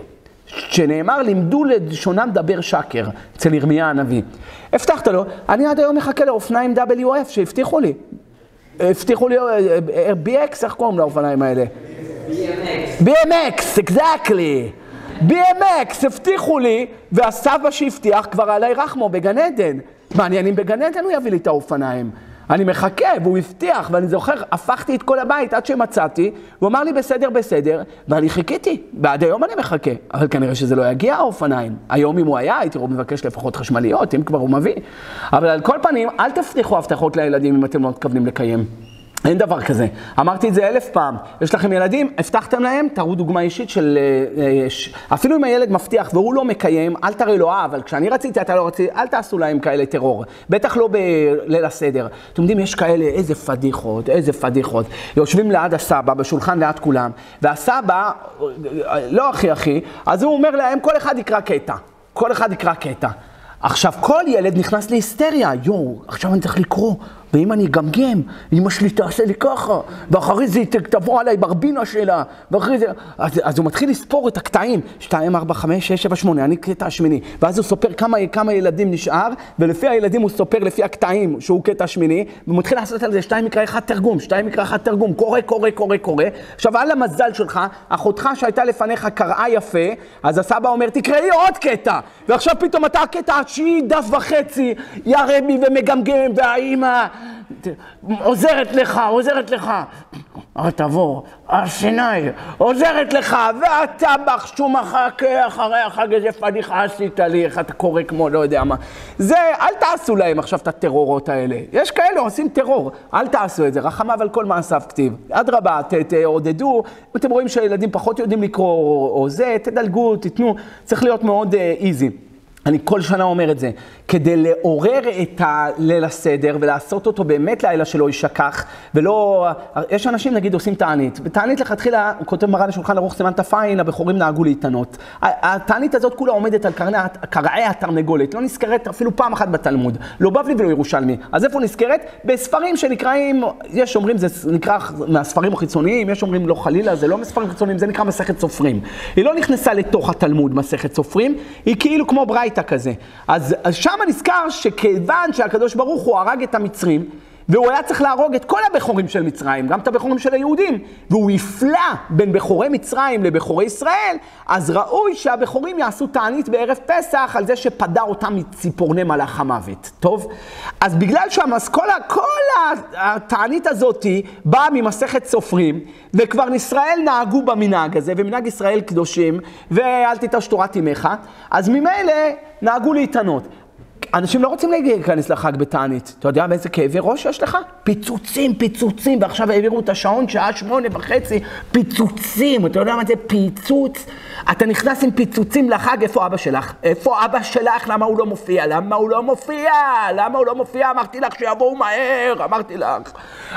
שנאמר, לימדו לשונם דבר שקר, אצל ירמיה הנביא. הבטחת לו, אני עד היום מחכה לאופניים WF שהבטיחו לי. הבטיחו לי, BX, איך קוראים לאופניים האלה? BMX. BMX, exactly. BMX, הבטיחו לי, והסבא שהבטיח כבר עליי רחמו בגן עדן. מעניין אם בגן עדן הוא יביא לי את האופניים. אני מחכה, והוא הבטיח, ואני זוכר, הפכתי את כל הבית עד שמצאתי, הוא אמר לי בסדר, בסדר, ואני חיכיתי, ועד היום אני מחכה. אבל כנראה שזה לא יגיע האופניים. היום אם הוא היה, הייתי מבקש לפחות חשמליות, אם כבר הוא מביא. אבל על כל פנים, אל תבטיחו הבטחות לילדים אם אתם לא מתכוונים לקיים. אין דבר כזה. אמרתי את זה אלף פעם. יש לכם ילדים, הבטחתם להם, תראו דוגמה אישית של... אה, אה, אפילו אם הילד מבטיח והוא לא מקיים, אל תראי לו, אה, אבל כשאני רציתי, אתה לא רציתי, אל תעשו להם כאלה טרור. בטח לא בליל הסדר. אתם יודעים, יש כאלה, איזה פדיחות, איזה פדיחות. יושבים ליד הסבא, בשולחן ליד כולם, והסבא, לא הכי הכי, אז הוא אומר להם, כל אחד יקרא קטע. כל אחד יקרא קטע. עכשיו, כל ילד נכנס להיסטריה, יואו, עכשיו אני צריך לקרוא, ואם אני אגמגם, אמא שלי תעשה לי ככה, ואחרי זה תבוא עליי ברבינה שלה, ואחרי זה... אז, אז הוא מתחיל לספור את הקטעים, 2, 4, 5, 6, 7, 8, אני קטע השמיני, ואז הוא סופר כמה, כמה ילדים נשאר, ולפי הילדים הוא סופר לפי הקטעים שהוא קטע שמיני, והוא מתחיל לעשות על זה 2 מקרא 1 תרגום, 2 מקרא 1 תרגום, קורא, קורא, קורא, קורא. עכשיו, על המזל שלך, אחותך שהייתה לפניך קראה יפה, אז הסבא אומר, תקראי עוד קטע, ועכשיו פתאום אתה הקטע התשיעי, דף וחצי, יא רבי ומגמגם, והאימא... עוזרת לך, עוזרת לך. אבל תבוא, הסיני, עוזרת לך, ואתה בחשו מחכה אחרי החג איזה פדיחה עשית לי, איך אתה קורא כמו לא יודע מה. זה, אל תעשו להם עכשיו את הטרורות האלה. יש כאלה עושים טרור, אל תעשו את זה, רחמיו על כל מעשיו כתיב. אדרבה, תעודדו, אם אתם רואים שהילדים פחות יודעים לקרוא או, או זה, תדלגו, תיתנו, צריך להיות מאוד איזי. Uh, אני כל שנה אומר את זה, כדי לעורר את הליל הסדר ולעשות אותו באמת לילה שלא יישכח, ולא... יש אנשים, נגיד, עושים תענית. בתענית לכתחילה, הוא כותב מרן לשולחן ערוך סימן תפ"ין, הבכורים נהגו להתענות. התענית הזאת כולה עומדת על קרעי התרנגולת, לא נזכרת אפילו פעם אחת בתלמוד. לא בבלי ולא ירושלמי. אז איפה נזכרת? בספרים שנקראים, יש אומרים, זה נקרא מהספרים החיצוניים, יש אומרים לא חלילה, זה לא מספרים חיצוניים, זה נקרא מסכת סופרים. היא לא נכנסה לתוך התלמוד, מסכת סופרים, היא כאילו כמו ברייתא כזה. אז, אז שם נזכר שכיוון שהקדוש ברוך הוא הרג את המצרים, והוא היה צריך להרוג את כל הבכורים של מצרים, גם את הבכורים של היהודים, והוא הפלא בין בכורי מצרים לבכורי ישראל, אז ראוי שהבכורים יעשו תענית בערב פסח על זה שפדה אותם מציפורני מלאך המוות. טוב? אז בגלל שהמסכולה, כל התענית הזאת באה ממסכת סופרים, וכבר ישראל נהגו במנהג הזה, ומנהג ישראל קדושים, ואל תיטש תורת אמך, אז ממילא נהגו להתענות. אנשים לא רוצים להיכנס לחג בתענית. אתה יודע באיזה כאבי ראש יש לך? פיצוצים, פיצוצים, ועכשיו העבירו את השעון שעה שמונה וחצי, פיצוצים, אתה יודע מה זה פיצוץ? אתה נכנס עם פיצוצים לחג, איפה אבא שלך? איפה אבא שלך? למה הוא לא מופיע? למה הוא לא מופיע? למה הוא לא מופיע? אמרתי לך שיבואו מהר, אמרתי לך.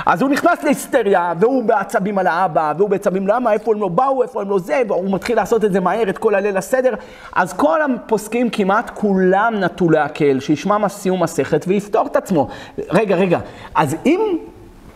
אז הוא נכנס להיסטריה, והוא בעצבים על האבא, והוא בעצבים למה, איפה הם לא באו, איפה הם לא זה, והוא מתחיל לעשות את זה מהר, את כל הליל הסדר. אז כל הפוסקים כמעט כולם נטו להקל, שישמע מה סיום מסכת ויפתור את עצמו. רגע, רגע, אז אם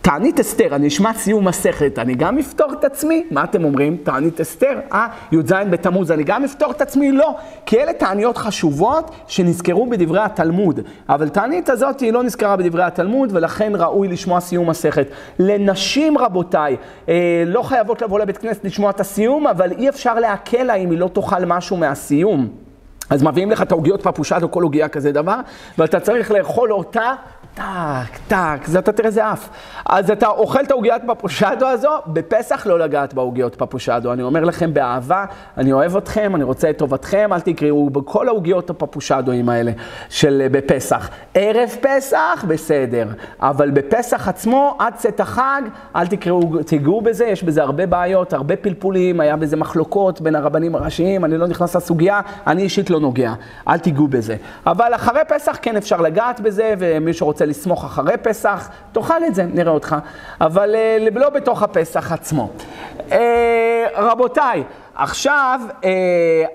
תענית אסתר, אני אשמע סיום מסכת, אני גם אפתור את עצמי? מה אתם אומרים? תענית אסתר? אה, י"ז בתמוז, אני גם אפתור את עצמי? לא. כי אלה תעניות חשובות שנזכרו בדברי התלמוד. אבל תענית הזאת היא לא נזכרה בדברי התלמוד, ולכן ראוי לשמוע סיום מסכת. לנשים, רבותיי, אה, לא חייבות לבוא לבית כנסת לשמוע את הסיום, אבל אי אפשר להקל לה אם היא לא תאכל משהו מהסיום. אז מביאים לך את העוגיות פפושט או כל עוגייה כזה דבר, ואתה צריך לאכול אותה טק, טק, זה אתה תראה זה אף. אז אתה אוכל את העוגיית פפושדו הזו, בפסח לא לגעת בעוגיות פפושדו. אני אומר לכם באהבה, אני אוהב אתכם, אני רוצה את טובתכם, אל תקראו בכל העוגיות הפפושדואים האלה של אה, בפסח. ערב פסח, בסדר, אבל בפסח עצמו, עד צאת החג, אל תקראו, תיגעו בזה, יש בזה הרבה בעיות, הרבה פלפולים, היה בזה מחלוקות בין הרבנים הראשיים, אני לא נכנס לסוגיה, אני אישית לא נוגע, אל תיגעו בזה. אבל אחרי פסח כן אפשר לגעת בזה, ומי שרוצה לסמוך אחרי פסח, תאכל את זה, נראה אותך. אבל אה, לא בתוך הפסח עצמו. אה, רבותיי, עכשיו, אה,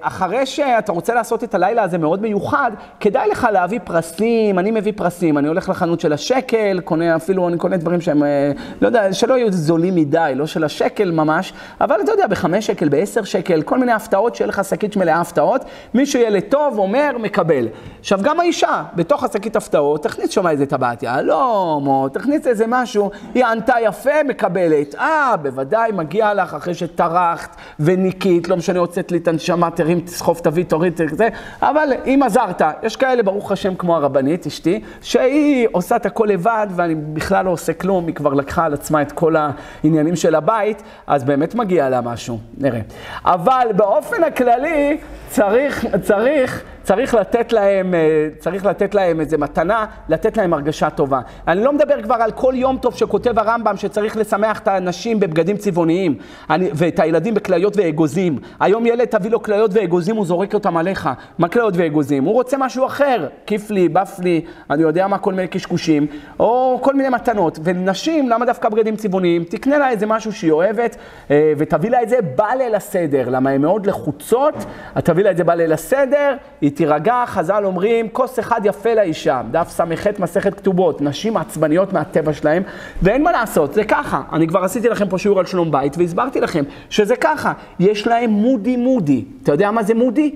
אחרי שאתה רוצה לעשות את הלילה הזה מאוד מיוחד, כדאי לך להביא פרסים, אני מביא פרסים, אני הולך לחנות של השקל, קונה אפילו, אני קונה דברים שהם, אה, לא יודע, שלא יהיו זולים מדי, לא של השקל ממש, אבל אתה יודע, בחמש שקל, בעשר שקל, כל מיני הפתעות, שיהיה לך שקית מלאה הפתעות, מי שיהיה לטוב אומר, מקבל. עכשיו, גם האישה, בתוך השקית הפתעות, תכניס שם איזה טבעת יהלום, או תכניס איזה משהו, היא ענתה יפה, מקבלת. אה, בוודאי, מגיע לך אחרי שטרחת וניקית. ענקית, לא משנה, הוצאת לי את הנשמה, תרים, תסחוף, תביא, תוריד, זה, אבל אם עזרת, יש כאלה, ברוך השם, כמו הרבנית, אשתי, שהיא עושה את הכל לבד, ואני בכלל לא עושה כלום, היא כבר לקחה על עצמה את כל העניינים של הבית, אז באמת מגיע לה משהו, נראה. אבל באופן הכללי, צריך, צריך... צריך לתת להם, אה, צריך לתת להם איזה מתנה, לתת להם הרגשה טובה. אני לא מדבר כבר על כל יום טוב שכותב הרמב"ם שצריך לשמח את האנשים בבגדים צבעוניים אני, ואת הילדים בכליות ואגוזים. היום ילד תביא לו כליות ואגוזים, הוא זורק אותם עליך. מה כליות ואגוזים? הוא רוצה משהו אחר, כיף לי, באף לי, אני יודע מה, כל מיני קשקושים, או כל מיני מתנות. ונשים, למה דווקא בגדים צבעוניים? תקנה לה איזה משהו שהיא אוהבת אה, ותביא לה את זה בליל הסדר. למה הן מאוד לחוצות, תביא לה את זה בליל הסדר, היא תירגע, חז"ל אומרים, כוס אחד יפה לאישה, דף ס"ח מסכת כתובות, נשים עצבניות מהטבע שלהם, ואין מה לעשות, זה ככה. אני כבר עשיתי לכם פה שיעור על שלום בית, והסברתי לכם שזה ככה, יש להם מודי מודי. אתה יודע מה זה מודי?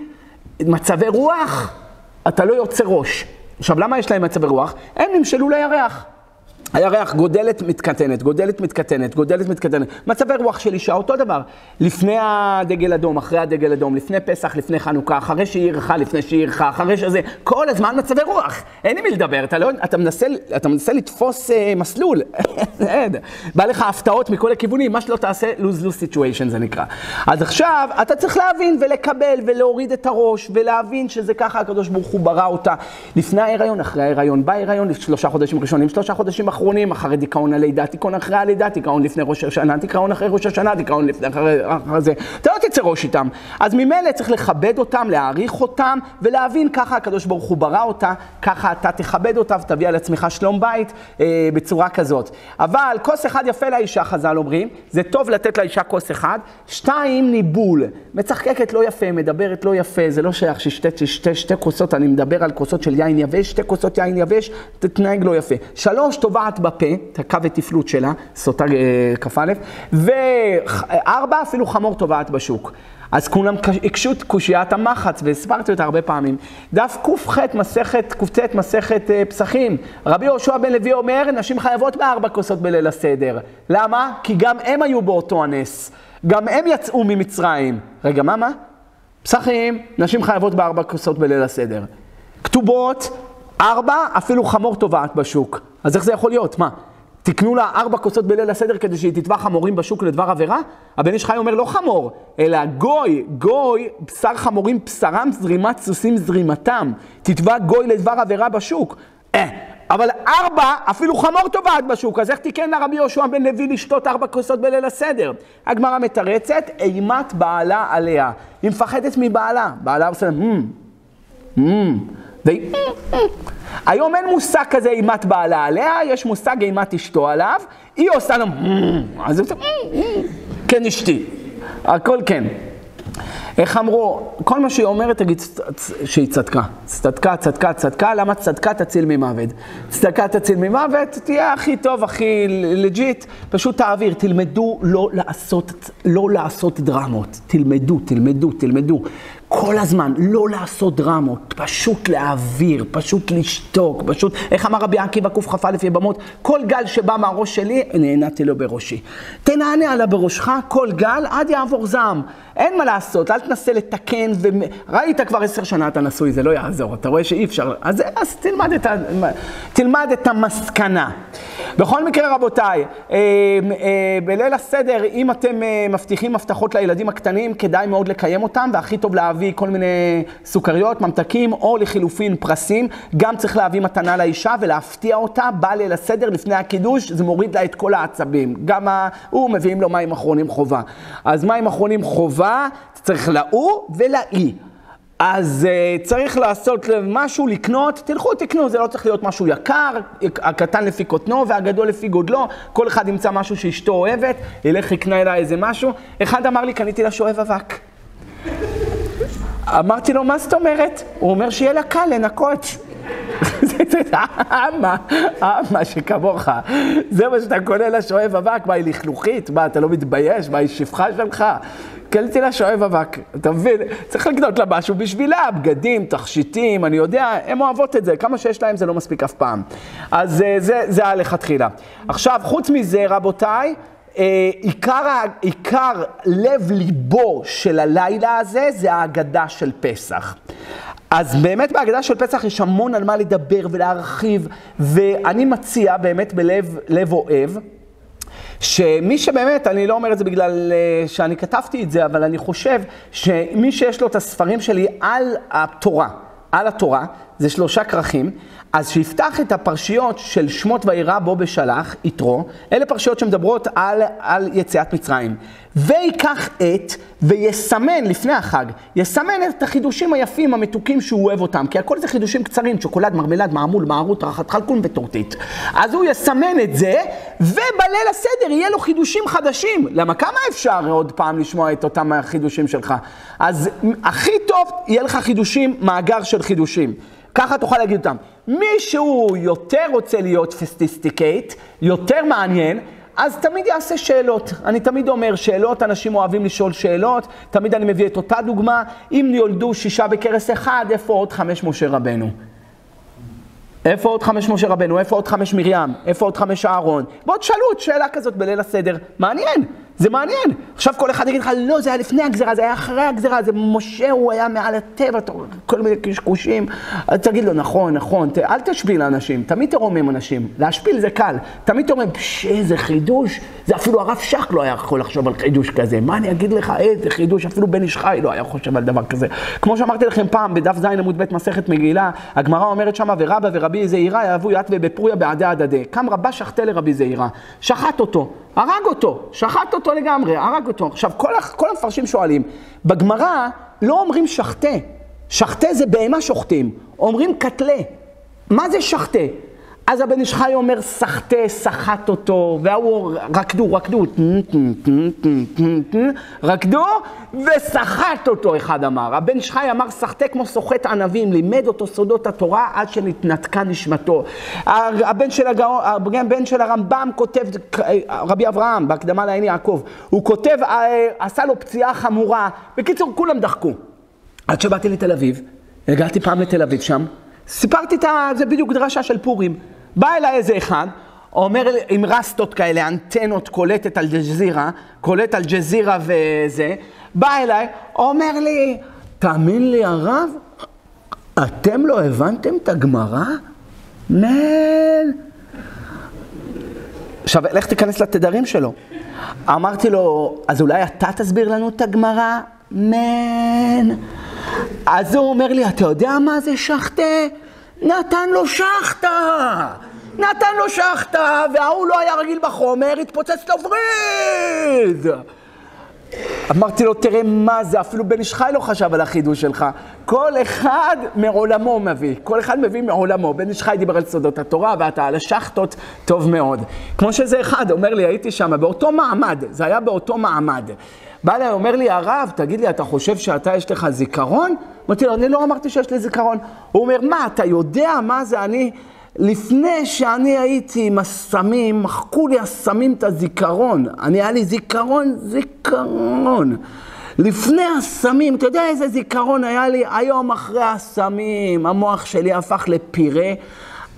מצבי רוח, אתה לא יוצא ראש. עכשיו, למה יש להם מצבי רוח? הם נמשלו לירח. הירח גודלת, מתקטנת, גודלת, מתקטנת, גודלת, מתקטנת. מצבי רוח של אישה, אותו דבר. לפני הדגל אדום, אחרי הדגל אדום, לפני פסח, לפני חנוכה, אחרי שהיא אירחה, לפני שהיא אירחה, אחרי שזה, כל הזמן מצבי רוח. אין עם מי לדבר, אתה, לא, אתה, מנסה, אתה מנסה לתפוס uh, מסלול. בא לך הפתעות מכל הכיוונים, מה שלא תעשה, lose-lose situation זה נקרא. אז עכשיו, אתה צריך להבין ולקבל ולהוריד את הראש, ולהבין שזה ככה הקדוש ברוך הוא ברא אותה. לפני ההיריון, אחרי ההיריון, בהיריון, שלושה חודשים ראשונים, שלושה חודשים אחרונים. אחרונים, אחרי דיכאון הלידה, דיכאון אחרי הלידה, דיכאון לפני ראש השנה, דיכאון אחרי ראש השנה, דיכאון לפני אחרי, אחרי זה. אתה לא תצא ראש איתם. אז ממילא צריך לכבד אותם, להעריך אותם, ולהבין ככה הקדוש ברוך הוא ברא אותה, ככה אתה תכבד אותה ותביא על עצמך שלום בית אה, בצורה כזאת. אבל כוס אחד יפה לאישה, חז"ל אומרים, זה טוב לתת לאישה כוס אחד. שתיים, ניבול. מצחקקת לא יפה, מדברת לא יפה, זה לא שייך ששתי שתי, שתי כוסות, אני מדבר על כוסות של יין יבש, שתי כוסות יין יבש, תתנהג לא יפה. שלוש, טובעת בפה, תקע ותפלות שלה, סוטה אה, כ"א, וארבע, אפילו חמור טובעת בשוק. אז כולם הקשו את קושיית המחץ, והסברתי אותה הרבה פעמים. דף ק"ח, מסכת, ק"ט, מסכת אה, פסחים. רבי יהושע בן לוי אומר, נשים חייבות בארבע כוסות בליל הסדר. למה? כי גם הם היו באותו הנס. גם הם יצאו ממצרים. רגע, מה, מה? פסחים, נשים חייבות בארבע כוסות בליל הסדר. כתובות, ארבע, אפילו חמור טובעת בשוק. אז איך זה יכול להיות? מה? תקנו לה ארבע כוסות בליל הסדר כדי שהיא תטבע חמורים בשוק לדבר עבירה? הבן איש חי אומר לא חמור, אלא גוי, גוי, בשר חמורים בשרם, זרימת סוסים זרימתם. תטבע גוי לדבר עבירה בשוק. אה, אבל ארבע, אפילו חמור טובעת בשוק, אז איך תיקן לה רבי יהושע בן לוי לשתות ארבע כוסות בליל הסדר? הגמרא מתרצת, אימת בעלה עליה. היא מפחדת מבעלה. בעלה עושה, אמ, אמ. והיא... היום אין מושג כזה אימת בעלה עליה, יש מושג אימת אשתו עליו, היא עושה לו... אז הוא. כן אשתי, הכל כן. איך אמרו, כל מה שהיא אומרת תגיד שהיא צדקה. צדקה, צדקה, צדקה, למה צדקה תציל ממוות? צדקה תציל ממוות, תהיה הכי טוב, הכי לג'יט, פשוט תעביר, תלמדו לא לעשות, לא לעשות דרמות. תלמדו, תלמדו, תלמדו. כל הזמן, לא לעשות דרמות, פשוט להעביר, פשוט לשתוק, פשוט, איך אמר רבי עקיבא קכ"א יבמות, כל גל שבא מהראש שלי, נהנתי לו בראשי. תנענע עליו בראשך, כל גל, עד יעבור זעם. אין מה לעשות, אל תנסה לתקן, וראית כבר עשר שנה אתה נשוי, זה לא יעזור, אתה רואה שאי אפשר, אז, אז תלמד, את ה... תלמד את המסקנה. בכל מקרה, רבותיי, אה, אה, בליל הסדר, אם אתם אה, מבטיחים הבטחות לילדים הקטנים, כדאי מאוד לקיים אותם, והכי טוב להביא כל מיני סוכריות, ממתקים, או לחילופין פרסים. גם צריך להביא מתנה לאישה ולהפתיע אותה, בא ליל הסדר לפני הקידוש, זה מוריד לה את כל העצבים. גם הוא מביאים לו מים אחרונים חובה. אז מים אחרונים חובה, צריך להוא ולאי. אז uh, צריך לעשות משהו, לקנות, תלכו תקנו, זה לא צריך להיות משהו יקר, הקטן לפי קוטנו והגדול לפי גודלו, כל אחד ימצא משהו שאשתו אוהבת, ילך יקנה אליי איזה משהו. אחד אמר לי, קניתי לה שואב אבק. אמרתי לו, מה זאת אומרת? הוא אומר שיהיה לה קל לנקות. אמה, אמה שכמוך, זה מה שאתה קונה לשואב אבק, מה היא לכלוכית? מה, אתה לא מתבייש? מה, היא שפחה שלך? קניתי לה שואב אבק, אתה מבין? צריך לקנות לה משהו בשבילה, בגדים, תכשיטים, אני יודע, הן אוהבות את זה, כמה שיש להם זה לא מספיק אף פעם. אז אה, זה, זה לכתחילה. עכשיו, חוץ מזה, רבותיי, אה, עיקר, עיקר לב ליבו של הלילה הזה זה ההגדה של פסח. אז באמת בהגדה של פסח יש המון על מה לדבר ולהרחיב, ואני מציע באמת בלב לב אוהב, שמי שבאמת, אני לא אומר את זה בגלל אה, שאני כתבתי את זה, אבל אני חושב שמי שיש לו את הספרים שלי על התורה, על התורה, זה שלושה כרכים, אז שיפתח את הפרשיות של שמות וירא בו בשלח, יתרו, אלה פרשיות שמדברות על, על יציאת מצרים. ויקח את ויסמן לפני החג, יסמן את החידושים היפים, המתוקים שהוא אוהב אותם, כי הכל זה חידושים קצרים, שוקולד, מרמלד, מעמול, מערות, רחת לוקום וטורטית. אז הוא יסמן את זה, ובליל הסדר יהיה לו חידושים חדשים. למה כמה אפשר עוד פעם לשמוע את אותם החידושים שלך? אז הכי טוב, יהיה לך חידושים, מאגר של חידושים. ככה תוכל להגיד אותם. מי שהוא יותר רוצה להיות sophisticated, יותר מעניין, אז תמיד יעשה שאלות. אני תמיד אומר, שאלות, אנשים אוהבים לשאול שאלות, תמיד אני מביא את אותה דוגמה, אם נולדו שישה בכרס אחד, איפה עוד חמש משה רבנו? איפה עוד חמש משה רבנו? איפה עוד חמש מרים? איפה עוד חמש אהרון? בואו תשאלו את שאלה כזאת בליל הסדר. מעניין, זה מעניין. עכשיו כל אחד יגיד לך, לא, זה היה לפני הגזרה, זה היה אחרי הגזרה, זה משה, הוא היה מעל הטבע, כל מיני קשקושים. אז תגיד לו, נכון, נכון, ת, אל תשפיל אנשים, תמיד תרומם אנשים. להשפיל זה קל. תמיד תרומם, פש, איזה חידוש. זה אפילו הרב שך לא היה יכול לחשוב על חידוש כזה. מה אני אגיד לך, איזה חידוש, אפילו בן איש חי לא היה חושב על דבר כזה. כמו שאמרתי לכם פעם, בדף ז' עמוד ב' מסכת מגילה, הגמרא אומרת שמה, ורבא ורבי זעירא יאהבו יתווה בפרויה בעדי הדדי. קם רבה שחטה לרבי זעירא, שחט אותו. הרג אותו, שחט אותו לגמרי, הרג אותו. עכשיו, כל, כל המפרשים שואלים, בגמרא לא אומרים שחטה, שחטה זה בהמה שוחטים, אומרים קטלה. מה זה שחטה? אז הבן איש חי אומר, סחטה, סחט אותו, וההוא רקדו, רקדו, רקדו, וסחט אותו, אחד אמר. הבן איש חי אמר, סחטה כמו סוחט ענבים, לימד אותו סודות התורה עד שנתנתקה נשמתו. הבן של, הגאו, הבן של הרמב"ם כותב, רבי אברהם, בהקדמה לעין יעקב, הוא כותב, עשה לו פציעה חמורה. בקיצור, כולם דחקו. עד שבאתי לתל אביב, הגעתי פעם לתל אביב שם, סיפרתי את ה... זה בדיוק דרשה של פורים. בא אליי איזה אחד, אומר עם רסטות כאלה, אנטנות, קולטת על ג'זירה, קולט על ג'זירה וזה, בא אליי, אומר לי, תאמין לי הרב, אתם לא הבנתם את הגמרא? מן. עכשיו, לך תיכנס לתדרים שלו. אמרתי לו, אז אולי אתה תסביר לנו את הגמרא? מן. אז הוא אומר לי, אתה יודע מה זה שחטה? נתן לו שחטה! נתן לו שחטה, וההוא לא היה רגיל בחומר, התפוצץ לו וריד! אמרתי לו, תראה מה זה, אפילו בן איש חי לא חשב על החידוש שלך. כל אחד מעולמו מביא, כל אחד מביא מעולמו. בן איש חי דיבר על סודות התורה, ואתה על השחטות, טוב מאוד. כמו שזה אחד, אומר לי, הייתי שם, באותו מעמד, זה היה באותו מעמד. בא אליי, אומר לי, הרב, תגיד לי, אתה חושב שאתה, יש לך זיכרון? אמרתי לו, אני לא אמרתי שיש לי זיכרון. הוא אומר, מה, אתה יודע מה זה אני? לפני שאני הייתי עם הסמים, מחקו לי הסמים את הזיכרון. אני, היה לי זיכרון, זיכרון. לפני הסמים, אתה יודע איזה זיכרון היה לי? היום אחרי הסמים, המוח שלי הפך לפירה.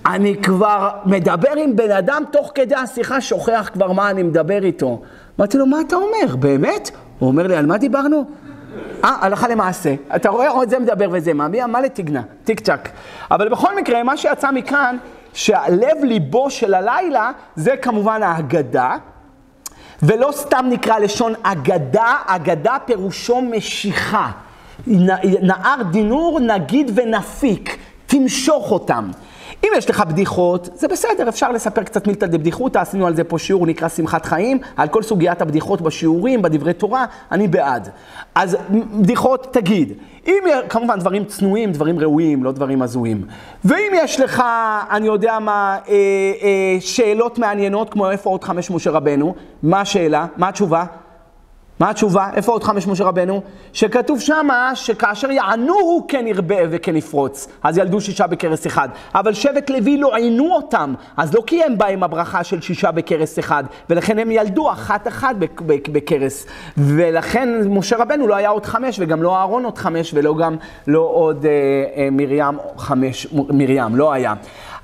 אני כבר מדבר עם בן אדם, תוך כדי השיחה שוכח כבר מה אני מדבר איתו. אמרתי לו, מה אתה אומר, באמת? הוא אומר לי, על מה דיברנו? אה, הלכה למעשה. אתה רואה, עוד זה מדבר וזה מה, מה לתגנה? טיק צ'ק. אבל בכל מקרה, מה שיצא מכאן, שהלב ליבו של הלילה, זה כמובן ההגדה. ולא סתם נקרא לשון אגדה, אגדה פירושו משיכה. נער דינור נגיד ונפיק, תמשוך אותם. אם יש לך בדיחות, זה בסדר, אפשר לספר קצת מילתא דבדיחותא, עשינו על זה פה שיעור נקרא שמחת חיים, על כל סוגיית הבדיחות בשיעורים, בדברי תורה, אני בעד. אז בדיחות, תגיד. אם, כמובן דברים צנועים, דברים ראויים, לא דברים הזויים. ואם יש לך, אני יודע מה, אה, אה, שאלות מעניינות, כמו איפה עוד חמש משה רבנו, מה השאלה? מה התשובה? מה התשובה? איפה עוד חמש משה רבנו? שכתוב שמה שכאשר יענוהו כן ירבה וכן יפרוץ. אז ילדו שישה בכרס אחד. אבל שבט לוי לא עינו אותם, אז לא קיים בהם הברכה של שישה בכרס אחד. ולכן הם ילדו אחת אחת בכרס. ולכן משה רבנו לא היה עוד חמש, וגם לא אהרון עוד חמש, ולא גם לא עוד אה, אה, מרים חמש, מרים, לא היה.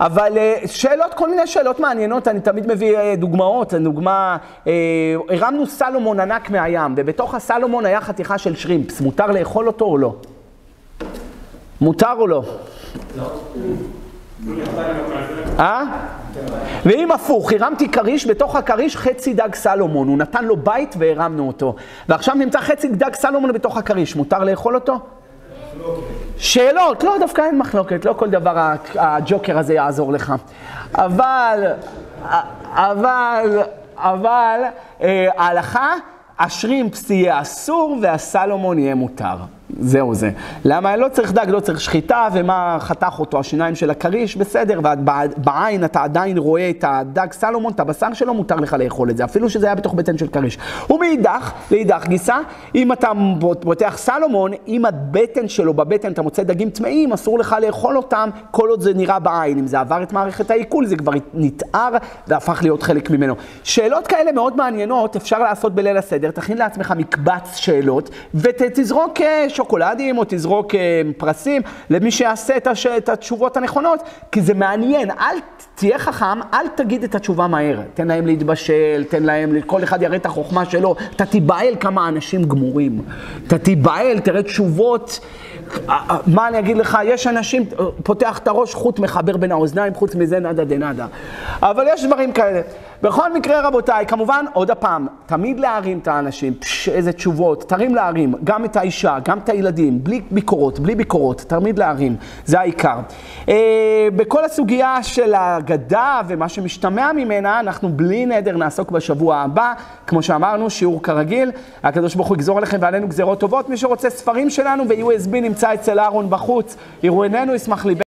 אבל אה, שאלות, כל מיני שאלות מעניינות, אני תמיד מביא אה, דוגמאות. דוגמה, אה, הרמנו סלומון ענק מהים, ובתוך הסלומון היה חתיכה של שרימפס. מותר לאכול אותו או לא? מותר או לא? לא. אה? ואם הפוך, הרמתי כריש, בתוך הכריש חצי דג סלומון, הוא נתן לו בית והרמנו אותו. ועכשיו נמצא חצי דג סלומון בתוך הכריש, מותר לאכול אותו? שאלות, לא, דווקא אין מחלוקת, לא כל דבר הג'וקר הזה יעזור לך. אבל, אבל, אבל, אה, ההלכה, השרימפס יהיה אסור והסלומון יהיה מותר. זהו זה. למה לא צריך דג, לא צריך שחיטה, ומה חתך אותו, השיניים של הכריש, בסדר, ובעין אתה עדיין רואה את הדג סלומון, את הבשר שלו, מותר לך לאכול את זה, אפילו שזה היה בתוך בטן של כריש. ומאידך, לאידך גיסה, אם אתה פותח סלומון, אם הבטן שלו, בבטן אתה מוצא דגים טמאים, אסור לך לאכול אותם, כל עוד זה נראה בעין. אם זה עבר את מערכת העיכול, זה כבר נתער והפך להיות חלק ממנו. שאלות כאלה מאוד מעניינות, אפשר לעשות בליל הסדר, תכין לעצמך מקבץ שאלות, ותזרוק שוקולדים או תזרוק אה, פרסים למי שיעשה את, הש... את התשובות הנכונות, כי זה מעניין. אל תהיה חכם, אל תגיד את התשובה מהר. תן להם להתבשל, תן להם, כל אחד יראה את החוכמה שלו. אתה תיבהל כמה אנשים גמורים. אתה תיבהל, תראה תשובות. אה, אה, מה אני אגיד לך, יש אנשים, פותח את הראש, חוט מחבר בין האוזניים, חוץ מזה נדה דנדה. אבל יש דברים כאלה. בכל מקרה, רבותיי, כמובן, עוד הפעם, תמיד להרים את האנשים, פש, איזה תשובות, תרים להרים, גם את האישה, גם את הילדים, בלי ביקורות, בלי ביקורות, תמיד להרים, זה העיקר. אה, בכל הסוגיה של הגדה ומה שמשתמע ממנה, אנחנו בלי נדר נעסוק בשבוע הבא, כמו שאמרנו, שיעור כרגיל, הקדוש ברוך הוא יגזור עליכם ועלינו גזרות טובות, מי שרוצה ספרים שלנו ו-USB נמצא אצל אהרון בחוץ, יראו עינינו, ישמח ליבנו.